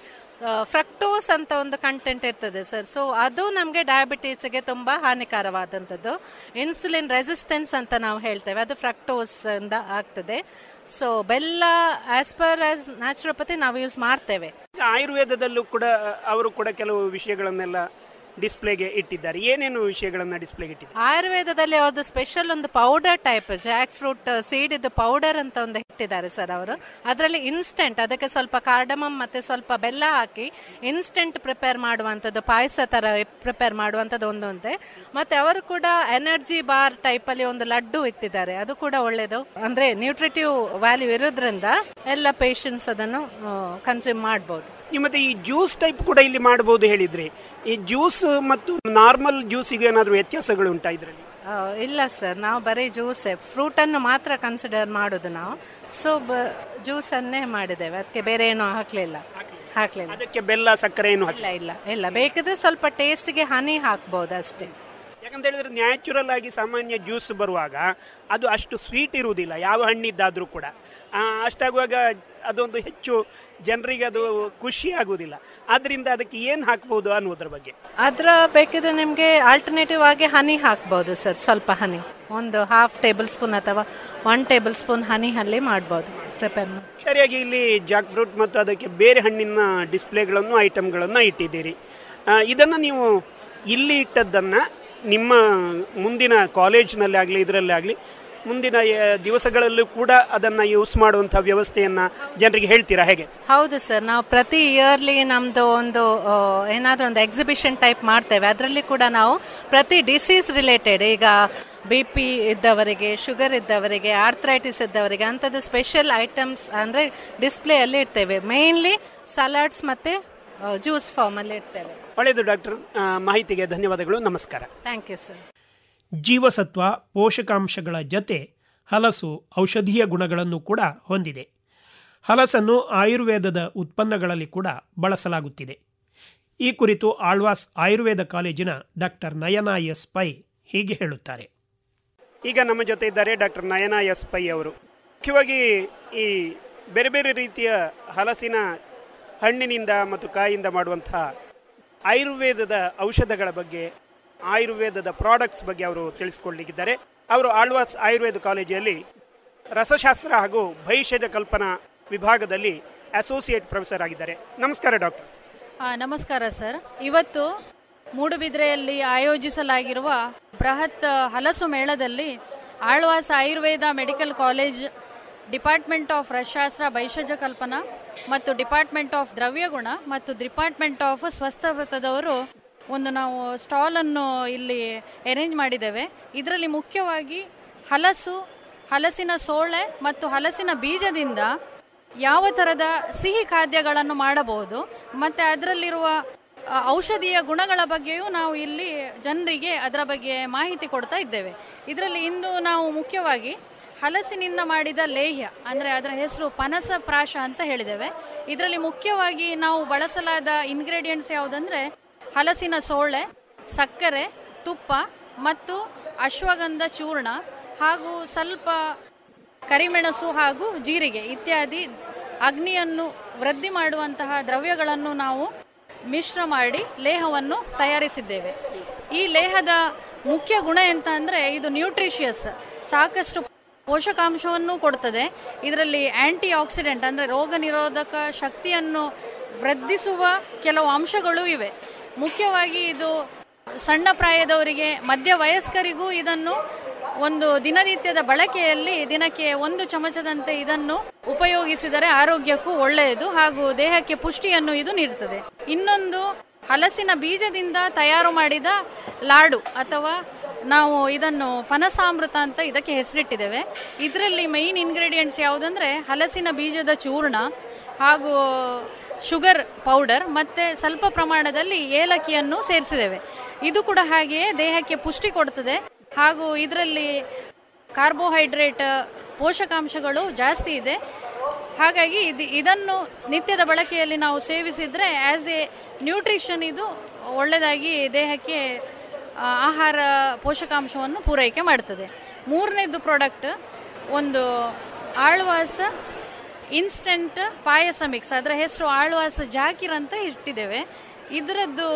ಫ್ರಕ್ಟೋಸ್ ಅಂತ ಒಂದು ಕಂಟೆಂಟ್ ಇರ್ತದೆ ಸರ್. ಸೊ ಅದು ನಮಗೆ ಡಯಾಬಿಟೀಸ್ಗೆ ತುಂಬಾ ಹಾನಿಕರವಾದಂಥದ್ದು. ಇನ್ಸುಲಿನ್ ರೆಸಿಸ್ಟೆನ್ಸ್ ಅಂತ ನಾವು ಹೇಳ್ತೇವೆ. ಅದು ಫ್ರಕ್ಟೋಸ್ ಇಂದ ಆಗ್ತದೆ. ಸೊ ಬೆಲ್ಲ ಆಸ್ ಪರ್ ಆಸ್ ನ್ಯಾಚುರೋಪತಿ ನಾವು ಯೂಸ್ ಮಾಡ್ತೇವೆ. ಆಯುರ್ವೇದದಲ್ಲೂ ಕೂಡ ಅವರು ಕೂಡ ಕೆಲವು ವಿಷಯಗಳನ್ನೆಲ್ಲ ಡಿಸ್ಪ್ಲೇಗೆ ಇಟ್ಟಿದ್ದಾರೆ. ಏನೇನು ವಿಷಯಗಳನ್ನ ಡಿಸ್ಪ್ಲೇಗೆ ಇಟ್ಟಿದ್ದಾರೆ? ಆಯುರ್ವೇದದಲ್ಲಿ ಅವ್ರದ್ದು ಸ್ಪೆಷಲ್ ಒಂದು powder type Jack fruit seed ಇದು ಪೌಡರ್ ಅಂತ ಒಂದು ಇಟ್ಟಿದ್ದಾರೆ ಸರ್ ಅವರು. ಅದರಲ್ಲಿ ಇನ್ಸ್ಟೆಂಟ್ ಅದಕ್ಕೆ ಸ್ವಲ್ಪ ಕಾರ್ಡಮಮ್ ಮತ್ತೆ ಸ್ವಲ್ಪ ಬೆಲ್ಲ ಹಾಕಿ ಇನ್ಸ್ಟೆಂಟ್ ಪ್ರಿಪೇರ್ ಮಾಡುವಂಥದ್ದು, ಪಾಯಸ ತರ ಪ್ರಿಪೇರ್ ಮಾಡುವಂಥದ್ದು ಒಂದೊಂದೆ. ಮತ್ತೆ ಅವರು ಕೂಡ ಎನರ್ಜಿ ಬಾರ್ ಟೈಪ್ ಅಲ್ಲಿ ಒಂದು ಲಡ್ಡು ಇಟ್ಟಿದ್ದಾರೆ. ಅದು ಕೂಡ ಒಳ್ಳೇದು. ಅಂದ್ರೆ ನ್ಯೂಟ್ರಿಟಿವ್ ವ್ಯಾಲ್ಯೂ ಇರೋದ್ರಿಂದ ಎಲ್ಲ ಪೇಷಂಟ್ಸ್ ಅದನ್ನು ಕನ್ಸ್ಯೂಮ್ ಮಾಡಬಹುದು ನೀವು ಮತ್ತೆ ಈ ಜ್ಯೂಸ್ ಟೈಪ್ ಕೂಡ ಇಲ್ಲಿ ಮಾಡಬಹುದು ಹೇಳಿದ್ರಿ. ಈ ಜ್ಯೂಸ್ ಮತ್ತು ನಾರ್ಮಲ್ ಜ್ಯೂಸಿಗೆ ಏನಾದರೂ ವ್ಯತ್ಯಾಸಗಳು ಉಂಟಾ ಇದರಲ್ಲಿ? ಇಲ್ಲ ಸರ್. ನಾವು ಬರೀ ಜ್ಯೂಸ್. ಫ್ರೂಟ್ ಅನ್ನು ಮಾತ್ರ ಕನ್ಸಿಡರ್ ಮಾಡೋದು ನಾವು. ಸೊ ಜ್ಯೂಸ್ ಅನ್ನೇ ಮಾಡಿದ್ದೇವೆ. ಅದಕ್ಕೆ ಬೇರೆ ಏನು ಹಾಕ್ಲಿಲ್ಲ. ಹಾಕ್ಲಿಲ್ಲ. ಅದಕ್ಕೆ ಬೆಲ್ಲ ಸಕ್ಕರೆ ಏನು ಇಲ್ಲ ಇಲ್ಲ ಇಲ್ಲ. ಬೇಕಿದ್ರೆ ಸ್ವಲ್ಪ ಟೇಸ್ಟ್ಗೆ ಹನಿ ಹಾಕ್ಬಹುದು ಅಷ್ಟೇ. ಯಾಕಂತ ಹೇಳಿದ್ರೆ ನ್ಯಾಚುರಲ್ ಆಗಿ ಸಾಮಾನ್ಯ ಜ್ಯೂಸ್ ಬರುವಾಗ ಅದು ಅಷ್ಟು ಸ್ವೀಟ್ ಇರುವುದಿಲ್ಲ. ಯಾವ ಹಣ್ಣಿದ್ದಾದ್ರೂ ಕೂಡ. ಅಷ್ಟಾಗುವಾಗ ಅದೊಂದು ಹೆಚ್ಚು ಜನರಿಗೆ ಅದು ಖುಷಿ ಆಗುವುದಿಲ್ಲ ಆದ್ರಿಂದ ಅದಕ್ಕೆ ಏನ್ ಹಾಕ್ಬೋದು ಅನ್ನೋದ್ರ ಬಗ್ಗೆ. ಅದ್ರ ಬೇಕಿದ್ರೆ ನಿಮ್ಗೆ ಆಲ್ಟರ್ನೇಟಿವ್ ಆಗಿ ಹನಿ ಹಾಕ್ಬಹುದು ಸರ್ ಸ್ವಲ್ಪ ಹನಿ ಒಂದು ಹಾಫ್ ಟೇಬಲ್ ಸ್ಪೂನ್ ಅಥವಾ ಒನ್ ಟೇಬಲ್ ಸ್ಪೂನ್ ಹನಿ ಅಲ್ಲಿ ಮಾಡ್ಬೋದು. ಪ್ರಿಪೇರ್ ಸರಿಯಾಗಿ ಇಲ್ಲಿ ಜಾಕ್ ಫ್ರೂಟ್ ಮತ್ತು ಅದಕ್ಕೆ ಬೇರೆ ಹಣ್ಣಿನ ಡಿಸ್ಪ್ಲೇಗಳನ್ನು ಐಟಮ್ಗಳನ್ನು ಇಟ್ಟಿದ್ದೀರಿ. ಇದನ್ನು ನೀವು ಇಲ್ಲಿ ಇಟ್ಟದ್ದನ್ನು ನಿಮ್ಮ ಮುಂದಿನ ಕಾಲೇಜ್ನಲ್ಲಿ ಆಗಲಿ ಇದರಲ್ಲಿ ಆಗಲಿ ಮುಂದಿನ ದಿವಸಗಳಲ್ಲೂ ಕೂಡ ಅದನ್ನ ಯೂಸ್ ಮಾಡುವಂಥ ವ್ಯವಸ್ಥೆಯನ್ನ ಜನರಿಗೆ ಹೇಳ್ತೀರಾ ಹೇಗೆ? ಹೌದು ಸರ್ ನಾವು ಪ್ರತಿ ಇಯರ್ಲಿ ನಮ್ದು ಒಂದು ಏನಾದ್ರೂ ಒಂದು ಎಕ್ಸಿಬಿಷನ್ ಟೈಪ್ ಮಾಡ್ತೇವೆ. ಅದರಲ್ಲಿ ಕೂಡ ನಾವು ಪ್ರತಿ ಡಿಸೀಸ್ ರಿಲೇಟೆಡ್ ಈಗ ಬಿ ಪಿ ಇದ್ದವರಿಗೆ ಶುಗರ್ ಇದ್ದವರಿಗೆ ಆರ್ಥ್ರೈಟಿಸ್ ಇದ್ದವರಿಗೆ ಅಂಥದ್ದು ಸ್ಪೆಷಲ್ ಐಟಮ್ಸ್ ಅಂದ್ರೆ ಡಿಸ್ಪ್ಲೇ ಅಲ್ಲಿ ಇಡ್ತೇವೆ. ಮೇನ್ಲಿ ಸಲಾಡ್ಸ್ ಮತ್ತೆ ಜ್ಯೂಸ್ ಫಾರ್ಮ್ ಅಲ್ಲಿ ಇಡ್ತೇವೆ. ಒಳ್ಳೆಯದು ಡಾಕ್ಟರ್ ಮಾಹಿತಿಗೆ ಧನ್ಯವಾದಗಳು. ನಮಸ್ಕಾರ. ಥ್ಯಾಂಕ್ ಯು ಸರ್ ಜೀವಸತ್ವ, ಪೋಷಕಾಂಶಗಳ ಜತೆ ಹಲಸು ಔಷಧೀಯ ಗುಣಗಳನ್ನು ಕೂಡ ಹೊಂದಿದೆ. ಹಲಸನ್ನು ಆಯುರ್ವೇದದ ಉತ್ಪನ್ನಗಳಲ್ಲಿ ಕೂಡ ಬಳಸಲಾಗುತ್ತಿದೆ. ಈ ಕುರಿತು ಆಳ್ವಾಸ್ ಆಯುರ್ವೇದ ಕಾಲೇಜಿನ ಡಾಕ್ಟರ್ ನಯನಾ ಎಸ್ ಪೈ ಹೀಗೆ ಹೇಳುತ್ತಾರೆ. ಈಗ ನಮ್ಮ ಜೊತೆ ಇದ್ದಾರೆ ಡಾಕ್ಟರ್ ನಯನಾ ಎಸ್ ಪೈ ಅವರು. ಮುಖ್ಯವಾಗಿ ಈ ಬೇರೆ ಬೇರೆ ರೀತಿಯ ಹಲಸಿನ ಹಣ್ಣಿನಿಂದ ಮತ್ತು ಕಾಯಿಂದ ಮಾಡುವಂತಹ ಆಯುರ್ವೇದದ ಔಷಧಗಳ ಬಗ್ಗೆ ಆಯುರ್ವೇದದ ಪ್ರಾಡಕ್ಟ್ಸ್ ಬಗ್ಗೆ ಅವರು ತಿಳಿಸ್ಕೊಡ್ಲಿಕ್ಕಿದ್ದಾರೆ ಅವರು ಆಳ್ವಾಸ್ ಆಯುರ್ವೇದ ಕಾಲೇಜಲ್ಲಿ ರಸಶಾಸ್ತ್ರ ಹಾಗೂ ಭವಿಷ್ಯದ ಕಲ್ಪನಾ ವಿಭಾಗದಲ್ಲಿ ಅಸೋಸಿಯೇಟ್ ಪ್ರೊಫೆಸರ್ ಆಗಿದ್ದಾರೆ. ನಮಸ್ಕಾರ ಡಾಕ್ಟರ್. ನಮಸ್ಕಾರ ಸರ್. ಇವತ್ತು ಮೂಡುಬಿದ್ರೆಯಲ್ಲಿ ಆಯೋಜಿಸಲಾಗಿರುವ ಬೃಹತ್ ಹಲಸು ಮೇಳದಲ್ಲಿ Alva's Ayurveda medical college, department of Rasashastra Bhaishajya Kalpana ಮತ್ತು ಡಿಪಾರ್ಟ್ಮೆಂಟ್ ಆಫ್ ದ್ರವ್ಯಗುಣ ಮತ್ತು ಡಿಪಾರ್ಟ್ಮೆಂಟ್ ಆಫ್ ಸ್ವಸ್ಥವೃತ್ತದವರು ಒಂದು ನಾವು ಸ್ಟಾಲನ್ನು ಇಲ್ಲಿ ಅರೇಂಜ್ ಮಾಡಿದ್ದೇವೆ. ಇದರಲ್ಲಿ ಮುಖ್ಯವಾಗಿ ಹಲಸು, ಹಲಸಿನ ಸೋಳೆ ಮತ್ತು ಹಲಸಿನ ಬೀಜದಿಂದ ಯಾವ ಥರದ ಸಿಹಿ ಖಾದ್ಯಗಳನ್ನು ಮಾಡಬಹುದು. ಮತ್ತು ಅದರಲ್ಲಿರುವ ಔಷಧೀಯ ಗುಣಗಳ ಬಗ್ಗೆಯೂ ನಾವು ಇಲ್ಲಿ ಜನರಿಗೆ ಅದರ ಬಗ್ಗೆ ಮಾಹಿತಿ ಕೊಡ್ತಾ ಇದ್ದೇವೆ. ಇದರಲ್ಲಿ ಇಂದು ನಾವು ಮುಖ್ಯವಾಗಿ ಹಲಸಿನಿಂದ ಮಾಡಿದ ಲೇಹ್ಯ, ಅಂದರೆ ಅದರ ಹೆಸರು ಪನಸ ಪ್ರಾಶ ಅಂತ ಹೇಳಿದ್ದೇವೆ. ಇದರಲ್ಲಿ ಮುಖ್ಯವಾಗಿ ನಾವು ಬಳಸಲಾದ ಇಂಗ್ರೀಡಿಯೆಂಟ್ಸ್ ಯಾವುದಂದ್ರೆ ಹಲಸಿನ ಸೋಳೆ ಸಕ್ಕರೆ, ತುಪ್ಪ ಮತ್ತು ಅಶ್ವಗಂಧ ಚೂರ್ಣ ಹಾಗೂ ಸ್ವಲ್ಪ ಕರಿಮೆಣಸು ಹಾಗೂ ಜೀರಿಗೆ ಇತ್ಯಾದಿ ಅಗ್ನಿಯನ್ನು ವೃದ್ಧಿ ಮಾಡುವಂತಹ ದ್ರವ್ಯಗಳನ್ನು ನಾವು ಮಿಶ್ರ ಮಾಡಿ ಲೇಹವನ್ನು ತಯಾರಿಸಿದ್ದೇವೆ. ಈ ಲೇಹದ ಮುಖ್ಯ ಗುಣ ಎಂತ ಅಂದರೆ ಇದು ನ್ಯೂಟ್ರಿಷಿಯಸ್ ಸಾಕಷ್ಟು ಪೋಷಕಾಂಶವನ್ನು ಕೊಡ್ತದೆ. ಇದರಲ್ಲಿ ಆಂಟಿ ಆಕ್ಸಿಡೆಂಟ್ ಅಂದ್ರೆ ರೋಗ ನಿರೋಧಕ ಶಕ್ತಿಯನ್ನು ವೃದ್ಧಿಸುವ ಕೆಲವು ಅಂಶಗಳು ಇವೆ. ಮುಖ್ಯವಾಗಿ ಇದು ಸಣ್ಣ ಪ್ರಾಯದವರಿಗೆ, ಮಧ್ಯ ವಯಸ್ಕರಿಗೂ ಇದನ್ನು ಒಂದು ದಿನನಿತ್ಯದ ಬಳಕೆಯಲ್ಲಿ ದಿನಕ್ಕೆ ಒಂದು ಚಮಚದಂತೆ ಇದನ್ನು ಉಪಯೋಗಿಸಿದರೆ ಆರೋಗ್ಯಕ್ಕೂ ಒಳ್ಳೆಯದು ಹಾಗೂ ದೇಹಕ್ಕೆ ಪುಷ್ಟಿಯನ್ನು ಇದು ನೀಡುತ್ತದೆ. ಇನ್ನೊಂದು, ಹಲಸಿನ ಬೀಜದಿಂದ ತಯಾರು ಮಾಡಿದ ಲಾಡು ಅಥವಾ ನಾವು ಇದನ್ನು ಪನಸಾಮೃತ ಅಂತ ಇದಕ್ಕೆ ಹೆಸರಿಟ್ಟಿದ್ದೇವೆ. ಇದರಲ್ಲಿ ಮೈನ್ ಇಂಗ್ರೀಡಿಯೆಂಟ್ಸ್ ಯಾವುದಂದ್ರೆ ಹಲಸಿನ ಬೀಜದ ಚೂರ್ಣ ಹಾಗೂ ಶುಗರ್ ಪೌಡರ್ ಮತ್ತು ಸ್ವಲ್ಪ ಪ್ರಮಾಣದಲ್ಲಿ ಏಲಕ್ಕಿಯನ್ನು ಸೇರಿಸಿದ್ದೇವೆ. ಇದು ಕೂಡ ಹಾಗೆಯೇ ದೇಹಕ್ಕೆ ಪುಷ್ಟಿ ಕೊಡ್ತದೆ. ಹಾಗೂ ಇದರಲ್ಲಿ ಕಾರ್ಬೋಹೈಡ್ರೇಟ್, ಪೋಷಕಾಂಶಗಳು ಜಾಸ್ತಿ ಇದೆ. ಹಾಗಾಗಿ ಇದು, ಇದನ್ನು ನಿತ್ಯದ ಬಳಕೆಯಲ್ಲಿ ನಾವು ಸೇವಿಸಿದರೆ ಆ್ಯಸ್ ಎ ನ್ಯೂಟ್ರಿಷನ್ ಇದು ಒಳ್ಳೆಯದಾಗಿ ದೇಹಕ್ಕೆ ಆಹಾರ ಪೋಷಕಾಂಶವನ್ನು ಪೂರೈಕೆ ಮಾಡ್ತದೆ. ಮೂರನೇದು ಪ್ರಾಡಕ್ಟ್ ಒಂದು ಆಳ್ವಾಸ ಇನ್ಸ್ಟೆಂಟ್ ಪಾಯಸ ಮಿಕ್ಸ್, ಅದರ ಹೆಸರು ಆಳ್ವಾಸ ಜಾಕಿರ್ ಅಂತ ಇಟ್ಟಿದ್ದೇವೆ. ಇದರದ್ದು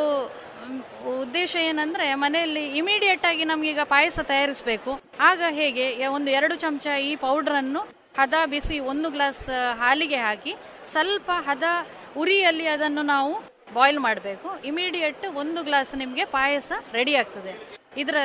ಉದ್ದೇಶ ಏನಂದ್ರೆ ಮನೆಯಲ್ಲಿ ಇಮಿಡಿಯೇಟ್ ಆಗಿ ನಮ್ಗೀಗ ಪಾಯಸ ತಯಾರಿಸಬೇಕು. ಆಗ ಹೇಗೆ ಒಂದು ಎರಡು ಚಮಚ ಈ ಪೌಡರ್ ಅನ್ನು ಹದ ಬಿಸಿ ಒಂದು ಗ್ಲಾಸ್ ಹಾಲಿಗೆ ಹಾಕಿ ಸ್ವಲ್ಪ ಹದ ಉರಿಯಲ್ಲಿ ಅದನ್ನು ನಾವು ಬಾಯ್ಲ್ ಮಾಡಬೇಕು. ಇಮಿಡಿಯೇಟ್ ಒಂದು ಗ್ಲಾಸ್ ನಿಮಗೆ ಪಾಯಸ ರೆಡಿ ಆಗ್ತದೆ. ಇದರ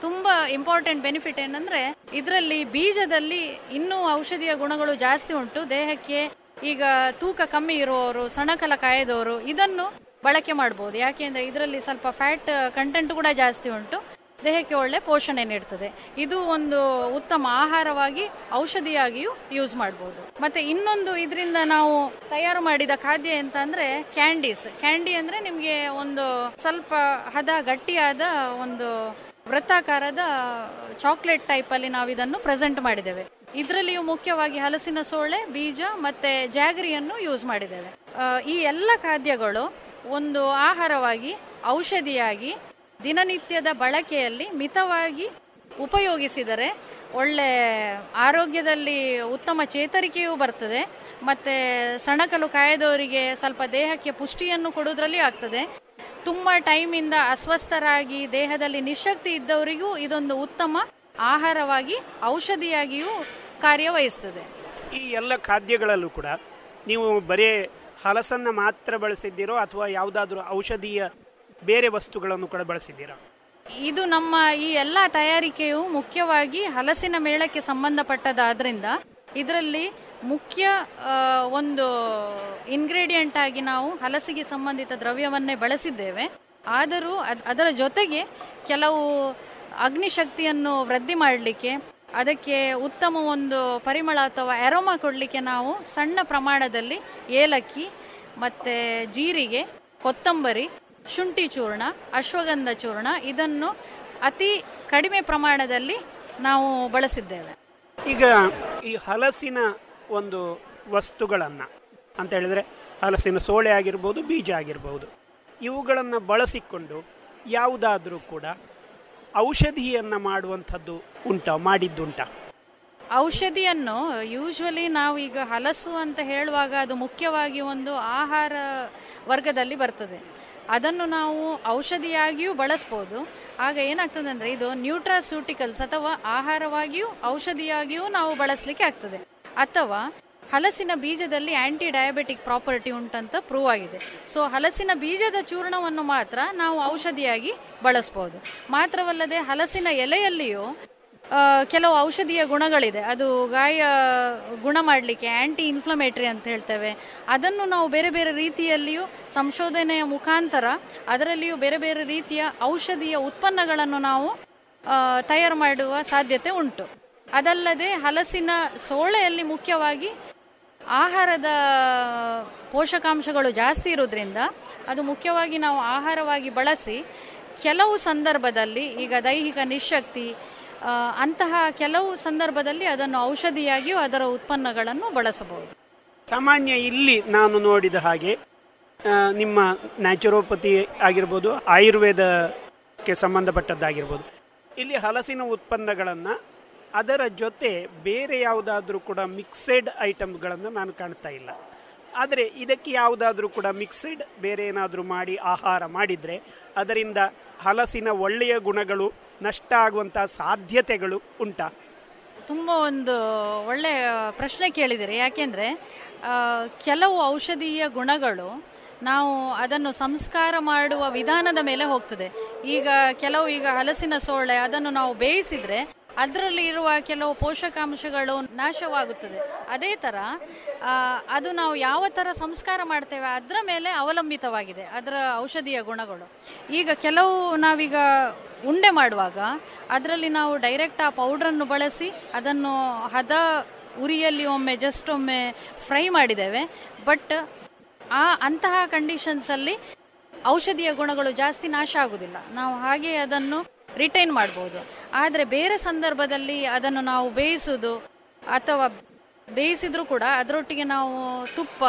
ತುಂಬಾ ಇಂಪಾರ್ಟೆಂಟ್ ಬೆನಿಫಿಟ್ ಏನಂದ್ರೆ, ಇದರಲ್ಲಿ ಬೀಜದಲ್ಲಿ ಇನ್ನೂ ಔಷಧಿಯ ಗುಣಗಳು ಜಾಸ್ತಿ ಉಂಟು. ದೇಹಕ್ಕೆ ಈಗ ತೂಕ ಕಮ್ಮಿ ಇರುವವರು ಸಣಕಲ ಕಾಯದವರು ಇದನ್ನು ಬಳಕೆ ಮಾಡಬಹುದು ಯಾಕೆಂದ್ರೆ ಇದರಲ್ಲಿ ಸ್ವಲ್ಪ ಫ್ಯಾಟ್ ಕಂಟೆಂಟ್ ಕೂಡ ಜಾಸ್ತಿ ಉಂಟು. ದೇಹಕ್ಕೆ ಒಳ್ಳೆ ಪೋಷಣೆ ನೀಡ್ತದೆ. ಇದು ಒಂದು ಉತ್ತಮ ಆಹಾರವಾಗಿ, ಔಷಧಿಯಾಗಿಯೂ ಯೂಸ್ ಮಾಡಬಹುದು ಮತ್ತೆ ಇನ್ನೊಂದು ಇದರಿಂದ ನಾವು ತಯಾರು ಮಾಡಿದ ಖಾದ್ಯ ಅಂತ ಅಂದ್ರೆ ಕ್ಯಾಂಡೀಸ್ ಕ್ಯಾಂಡಿ ಅಂದ್ರೆ ನಿಮ್ಗೆ ಒಂದು ಸ್ವಲ್ಪ ಹದ ಗಟ್ಟಿಯಾದ ಒಂದು ವೃತ್ತಾಕಾರದ ಚಾಕ್ಲೇಟ್ ಟೈಪ್ ಅಲ್ಲಿ ನಾವು ಇದನ್ನು ಪ್ರೆಸೆಂಟ್ ಮಾಡಿದ್ದೇವೆ. ಇದರಲ್ಲಿಯೂ ಮುಖ್ಯವಾಗಿ ಹಲಸಿನ ಸೋಳೆ, ಬೀಜ ಮತ್ತೆ ಜಾಗರಿಯನ್ನು ಯೂಸ್ ಮಾಡಿದ್ದೇವೆ. ಈ ಎಲ್ಲ ಖಾದ್ಯಗಳು ಒಂದು ಆಹಾರವಾಗಿ, ಔಷಧಿಯಾಗಿ, ದಿನನಿತ್ಯದ ಬಳಕೆಯಲ್ಲಿ ಮಿತವಾಗಿ ಉಪಯೋಗಿಸಿದರೆ ಒಳ್ಳೆ ಆರೋಗ್ಯದಲ್ಲಿ ಉತ್ತಮ ಚೇತರಿಕೆಯೂ ಬರ್ತದೆ. ಮತ್ತೆ ಸಣಕಲು ಕಾಯದವರಿಗೆ ಸ್ವಲ್ಪ ದೇಹಕ್ಕೆ ಪುಷ್ಟಿಯನ್ನು ಕೊಡುವುದರಲ್ಲಿ ಆಗ್ತದೆ. ತುಂಬಾ ಟೈಮಿಂದ ಅಸ್ವಸ್ಥರಾಗಿ ದೇಹದಲ್ಲಿ ನಿಶಕ್ತಿ ಇದ್ದವರಿಗೂ ಇದೊಂದು ಉತ್ತಮ ಆಹಾರವಾಗಿ ಔಷಧಿಯಾಗಿಯೂ ಕಾರ್ಯವಹಿಸ್ತದೆ. ಈ ಎಲ್ಲ ಖಾದ್ಯಗಳಲ್ಲೂ ಕೂಡ ನೀವು ಬರೇ ಹಲಸನ್ನ ಮಾತ್ರ ಬಳಸಿದ್ದೀರೋ ಅಥವಾ ಯಾವುದಾದ್ರೂ ಔಷಧೀಯ ಬೇರೆ ವಸ್ತುಗಳನ್ನು ಕೂಡ ಬಳಸಿದ್ದೀರಾ? ಇದು ನಮ್ಮ ಈ ಎಲ್ಲ ತಯಾರಿಕೆಯು ಮುಖ್ಯವಾಗಿ ಹಲಸಿನ ಮೇಳಕ್ಕೆ ಸಂಬಂಧಪಟ್ಟದಾದ್ರಿಂದ ಇದರಲ್ಲಿ ಮುಖ್ಯ ಒಂದು ಇಂಗ್ರೀಡಿಯೆಂಟ್ ಆಗಿ ನಾವು ಹಲಸಿಗೆ ಸಂಬಂಧಿತ ದ್ರವ್ಯವನ್ನೇ ಬಳಸಿದ್ದೇವೆ. ಆದರೂ ಅದ್- ಅದರ ಜೊತೆಗೆ ಕೆಲವು ಅಗ್ನಿಶಕ್ತಿಯನ್ನು ವೃದ್ಧಿ ಮಾಡಲಿಕ್ಕೆ, ಅದಕ್ಕೆ ಉತ್ತಮ ಒಂದು ಪರಿಮಳ ಅಥವಾ ಎರೋಮಾ ಕೊಡಲಿಕ್ಕೆ ನಾವು ಸಣ್ಣ ಪ್ರಮಾಣದಲ್ಲಿ ಏಲಕ್ಕಿ, ಮತ್ತೆ ಜೀರಿಗೆ, ಕೊತ್ತಂಬರಿ, ಶುಂಠಿ ಚೂರ್ಣ, ಅಶ್ವಗಂಧ ಚೂರ್ಣ ಇದನ್ನು ಅತಿ ಕಡಿಮೆ ಪ್ರಮಾಣದಲ್ಲಿ ನಾವು ಬಳಸಿದ್ದೇವೆ. ಈಗ ಈ ಹಲಸಿನ ಒಂದು ವಸ್ತುಗಳನ್ನು ಅಂತ ಹೇಳಿದರೆ ಹಲಸಿನ ಸೋಳೆ ಆಗಿರ್ಬೋದು, ಬೀಜ ಆಗಿರ್ಬೋದು. ಇವುಗಳನ್ನು ಬಳಸಿಕೊಂಡು ಯಾವುದಾದರೂ ಕೂಡ ಔಷಧಿಯನ್ನು ಮಾಡುವಂಥದ್ದು ಉಂಟ, ಮಾಡಿದ್ದುಂಟ? ಔಷಧಿಯನ್ನು ಯೂಶ್ವಲಿ ನಾವು ಈಗ ಹಲಸು ಅಂತ ಹೇಳುವಾಗ ಅದು ಮುಖ್ಯವಾಗಿ ಒಂದು ಆಹಾರ ವರ್ಗದಲ್ಲಿ ಬರ್ತದೆ. ಅದನ್ನು ನಾವು ಔಷಧಿಯಾಗಿಯೂ ಬಳಸ್ಬೋದು. ಆಗ ಏನಾಗ್ತದೆ ಅಂದರೆ ಇದು ನ್ಯೂಟ್ರಾಸ್ಯೂಟಿಕಲ್ಸ್ ಅಥವಾ ಆಹಾರವಾಗಿಯೂ ಔಷಧಿಯಾಗಿಯೂ ನಾವು ಬಳಸಲಿಕ್ಕೆ ಆಗ್ತದೆ. ಅಥವಾ ಹಲಸಿನ ಬೀಜದಲ್ಲಿ ಆಂಟಿ ಡಯಾಬೆಟಿಕ್ ಪ್ರಾಪರ್ಟಿ ಉಂಟಂತ ಪ್ರೂವ್ ಆಗಿದೆ. ಸೊ ಹಲಸಿನ ಬೀಜದ ಚೂರ್ಣವನ್ನು ಮಾತ್ರ ನಾವು ಔಷಧಿಯಾಗಿ ಬಳಸ್ಬೋದು. ಮಾತ್ರವಲ್ಲದೆ ಹಲಸಿನ ಎಲೆಯಲ್ಲಿಯೂ ಕೆಲವು ಔಷಧೀಯ ಗುಣಗಳಿದೆ. ಅದು ಗಾಯ, ಗುಣ ಮಾಡಲಿಕ್ಕೆ ಆಂಟಿ ಇನ್ಫ್ಲಮೇಟರಿ ಅಂತ ಹೇಳ್ತೇವೆ. ಅದನ್ನು ನಾವು ಬೇರೆ ಬೇರೆ ರೀತಿಯಲ್ಲಿಯೂ ಸಂಶೋಧನೆಯ ಮುಖಾಂತರ ಅದರಲ್ಲಿಯೂ ಬೇರೆ ಬೇರೆ ರೀತಿಯ ಔಷಧೀಯ ಉತ್ಪನ್ನಗಳನ್ನು ನಾವು ತಯಾರು ಮಾಡುವ ಸಾಧ್ಯತೆ ಉಂಟು. ಅದಲ್ಲದೆ ಹಲಸಿನ ಸೋಳೆಯಲ್ಲಿ ಮುಖ್ಯವಾಗಿ ಆಹಾರದ ಪೋಷಕಾಂಶಗಳು ಜಾಸ್ತಿ ಇರೋದ್ರಿಂದ ಅದು ಮುಖ್ಯವಾಗಿ ನಾವು ಆಹಾರವಾಗಿ ಬಳಸಿ ಕೆಲವು ಸಂದರ್ಭದಲ್ಲಿ ಈಗ ದೈಹಿಕ ನಿಶಕ್ತಿ ಅಂತಹ ಕೆಲವು ಸಂದರ್ಭದಲ್ಲಿ ಅದನ್ನು ಔಷಧಿಯಾಗಿಯೂ ಅದರ ಉತ್ಪನ್ನಗಳನ್ನು ಬಳಸಬಹುದು. ಸಾಮಾನ್ಯ ಇಲ್ಲಿ ನಾನು ನೋಡಿದ ಹಾಗೆ ನಿಮ್ಮ ನ್ಯಾಚುರೋಪತಿ ಆಗಿರ್ಬೋದು, ಆಯುರ್ವೇದಕ್ಕೆ ಸಂಬಂಧಪಟ್ಟದ್ದಾಗಿರ್ಬೋದು. ಇಲ್ಲಿ ಹಲಸಿನ ಉತ್ಪನ್ನಗಳನ್ನು ಅದರ ಜೊತೆ ಬೇರೆ ಯಾವುದಾದ್ರೂ ಕೂಡ ಮಿಕ್ಸೆಡ್ ಐಟಮ್ಗಳನ್ನು ನಾನು ಕಾಣ್ತಾ ಇಲ್ಲ. ಆದರೆ ಇದಕ್ಕೆ ಯಾವುದಾದ್ರೂ ಕೂಡ ಮಿಕ್ಸೆಡ್ ಬೇರೆ ಏನಾದರೂ ಮಾಡಿ ಆಹಾರ ಮಾಡಿದರೆ ಅದರಿಂದ ಹಲಸಿನ ಒಳ್ಳೆಯ ಗುಣಗಳು, ನಷ್ಟ ಆಗುವಂಥ ಸಾಧ್ಯತೆಗಳು ಉಂಟಾ? ತುಂಬ ಒಂದು ಒಳ್ಳೆಯ ಪ್ರಶ್ನೆ ಕೇಳಿದಿರಿ. ಯಾಕೆಂದರೆ ಕೆಲವು ಔಷಧೀಯ ಗುಣಗಳು ನಾವು ಅದನ್ನು ಸಂಸ್ಕಾರ ಮಾಡುವ ವಿಧಾನದ ಮೇಲೆ ಹೋಗ್ತದೆ. ಈಗ ಕೆಲವು, ಈಗ ಹಲಸಿನ ಸೋಳೆ ಅದನ್ನು ನಾವು ಬೇಯಿಸಿದ್ರೆ ಅದರಲ್ಲಿ ಇರುವ ಕೆಲವು ಪೋಷಕಾಂಶಗಳು ನಾಶವಾಗುತ್ತದೆ. ಅದೇ ಥರ ಅದು ನಾವು ಯಾವ ಥರ ಸಂಸ್ಕಾರ ಮಾಡ್ತೇವೆ ಅದರ ಮೇಲೆ ಅವಲಂಬಿತವಾಗಿದೆ, ಅದರ ಔಷಧೀಯ ಗುಣಗಳು. ಈಗ ಕೆಲವು ನಾವೀಗ ಉಂಡೆ ಮಾಡುವಾಗ ಅದರಲ್ಲಿ ನಾವು ಡೈರೆಕ್ಟ್ ಆ ಪೌಡ್ರನ್ನು ಬಳಸಿ ಅದನ್ನು ಹದ ಉರಿಯಲ್ಲಿ ಒಮ್ಮೆ ಜಸ್ಟ್ ಒಮ್ಮೆ ಫ್ರೈ ಮಾಡಿದ್ದೇವೆ. ಬಟ್ ಆ ಅಂತಹ ಕಂಡೀಷನ್ಸಲ್ಲಿ ಔಷಧಿಯ ಗುಣಗಳು ಜಾಸ್ತಿ ನಾಶ ಆಗುವುದಿಲ್ಲ ನಾವು ಹಾಗೆ ಅದನ್ನು ರಿಟೈನ್ ಮಾಡ್ಬೋದು. ಆದರೆ ಬೇರೆ ಸಂದರ್ಭದಲ್ಲಿ ಅದನ್ನು ನಾವು ಬೇಯಿಸುವುದು ಅಥವಾ ಬೇಯಿಸಿದರೂ ಕೂಡ ಅದರೊಟ್ಟಿಗೆ ನಾವು ತುಪ್ಪ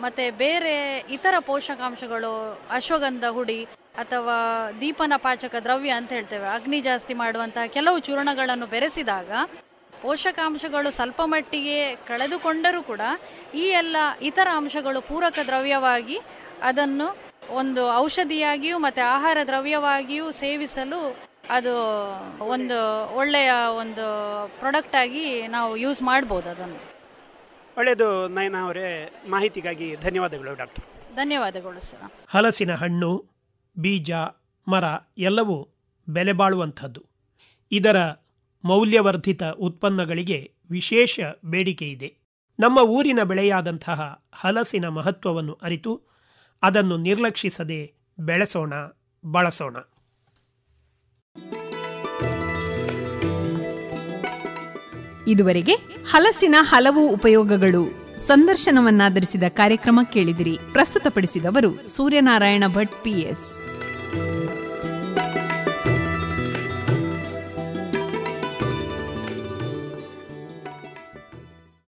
ಮತ್ತೆ ಬೇರೆ ಇತರ ಪೋಷಕಾಂಶಗಳು, ಅಶ್ವಗಂಧ ಹುಡಿ ಅಥವಾ ದೀಪನ ಪಾಚಕ ದ್ರವ್ಯ ಅಂತ ಹೇಳ್ತೇವೆ. ಅಗ್ನಿ ಜಾಸ್ತಿ ಮಾಡುವಂತಹ ಕೆಲವು ಚೂರ್ಣಗಳನ್ನು ಬೆರೆಸಿದಾಗ ಪೋಷಕಾಂಶಗಳು ಸ್ವಲ್ಪ ಮಟ್ಟಿಗೆ ಕಳೆದುಕೊಂಡರೂ ಕೂಡ ಈ ಎಲ್ಲ ಇತರ ಅಂಶಗಳು ಪೂರಕ ದ್ರವ್ಯವಾಗಿ ಅದನ್ನು ಒಂದು ಔಷಧಿಯಾಗಿಯೂ ಮತ್ತೆ ಆಹಾರ ದ್ರವ್ಯವಾಗಿಯೂ ಸೇವಿಸಲು ಅದು ಒಂದು ಒಳ್ಳೆಯ ಒಂದು ಪ್ರಾಡಕ್ಟ್ ಆಗಿ ನಾವು ಯೂಸ್ ಮಾಡ್ಬೋದು ಅದನ್ನು. ಒಳ್ಳೆಯದು ನಯನ ಅವರೇ ಮಾಹಿತಿಗಾಗಿ ಧನ್ಯವಾದಗಳು ಡಾಕ್ಟರ್. ಧನ್ಯವಾದಗಳು ಸರ್. ಹಲಸಿನ ಹಣ್ಣು ಬೀಜ ಮರ ಎಲ್ಲವೂ ಬೆಲೆ ಬಾಳುವಂಥದ್ದು. ಇದರ ಮೌಲ್ಯವರ್ಧಿತ ಉತ್ಪನ್ನಗಳಿಗೆ ವಿಶೇಷ ಬೇಡಿಕೆ ಇದೆ. ನಮ್ಮ ಊರಿನ ಬೆಳೆಯಾದಂತಹ ಹಲಸಿನ ಮಹತ್ವವನ್ನು ಅರಿತು ಅದನ್ನು ನಿರ್ಲಕ್ಷಿಸದೆ ಬೆಳೆಸೋಣ ಬಳಸೋಣ. ಇದುವರೆಗೆ ಹಲಸಿನ ಹಲವು ಉಪಯೋಗಗಳು. ಸಂದರ್ಶನವನ್ನಾಧರಿಸಿದ ಕಾರ್ಯಕ್ರಮ ಕೇಳಿದಿರಿ. ಪ್ರಸ್ತುತಪಡಿಸಿದವರು ಸೂರ್ಯನಾರಾಯಣ ಭಟ್ ಪಿಎಸ್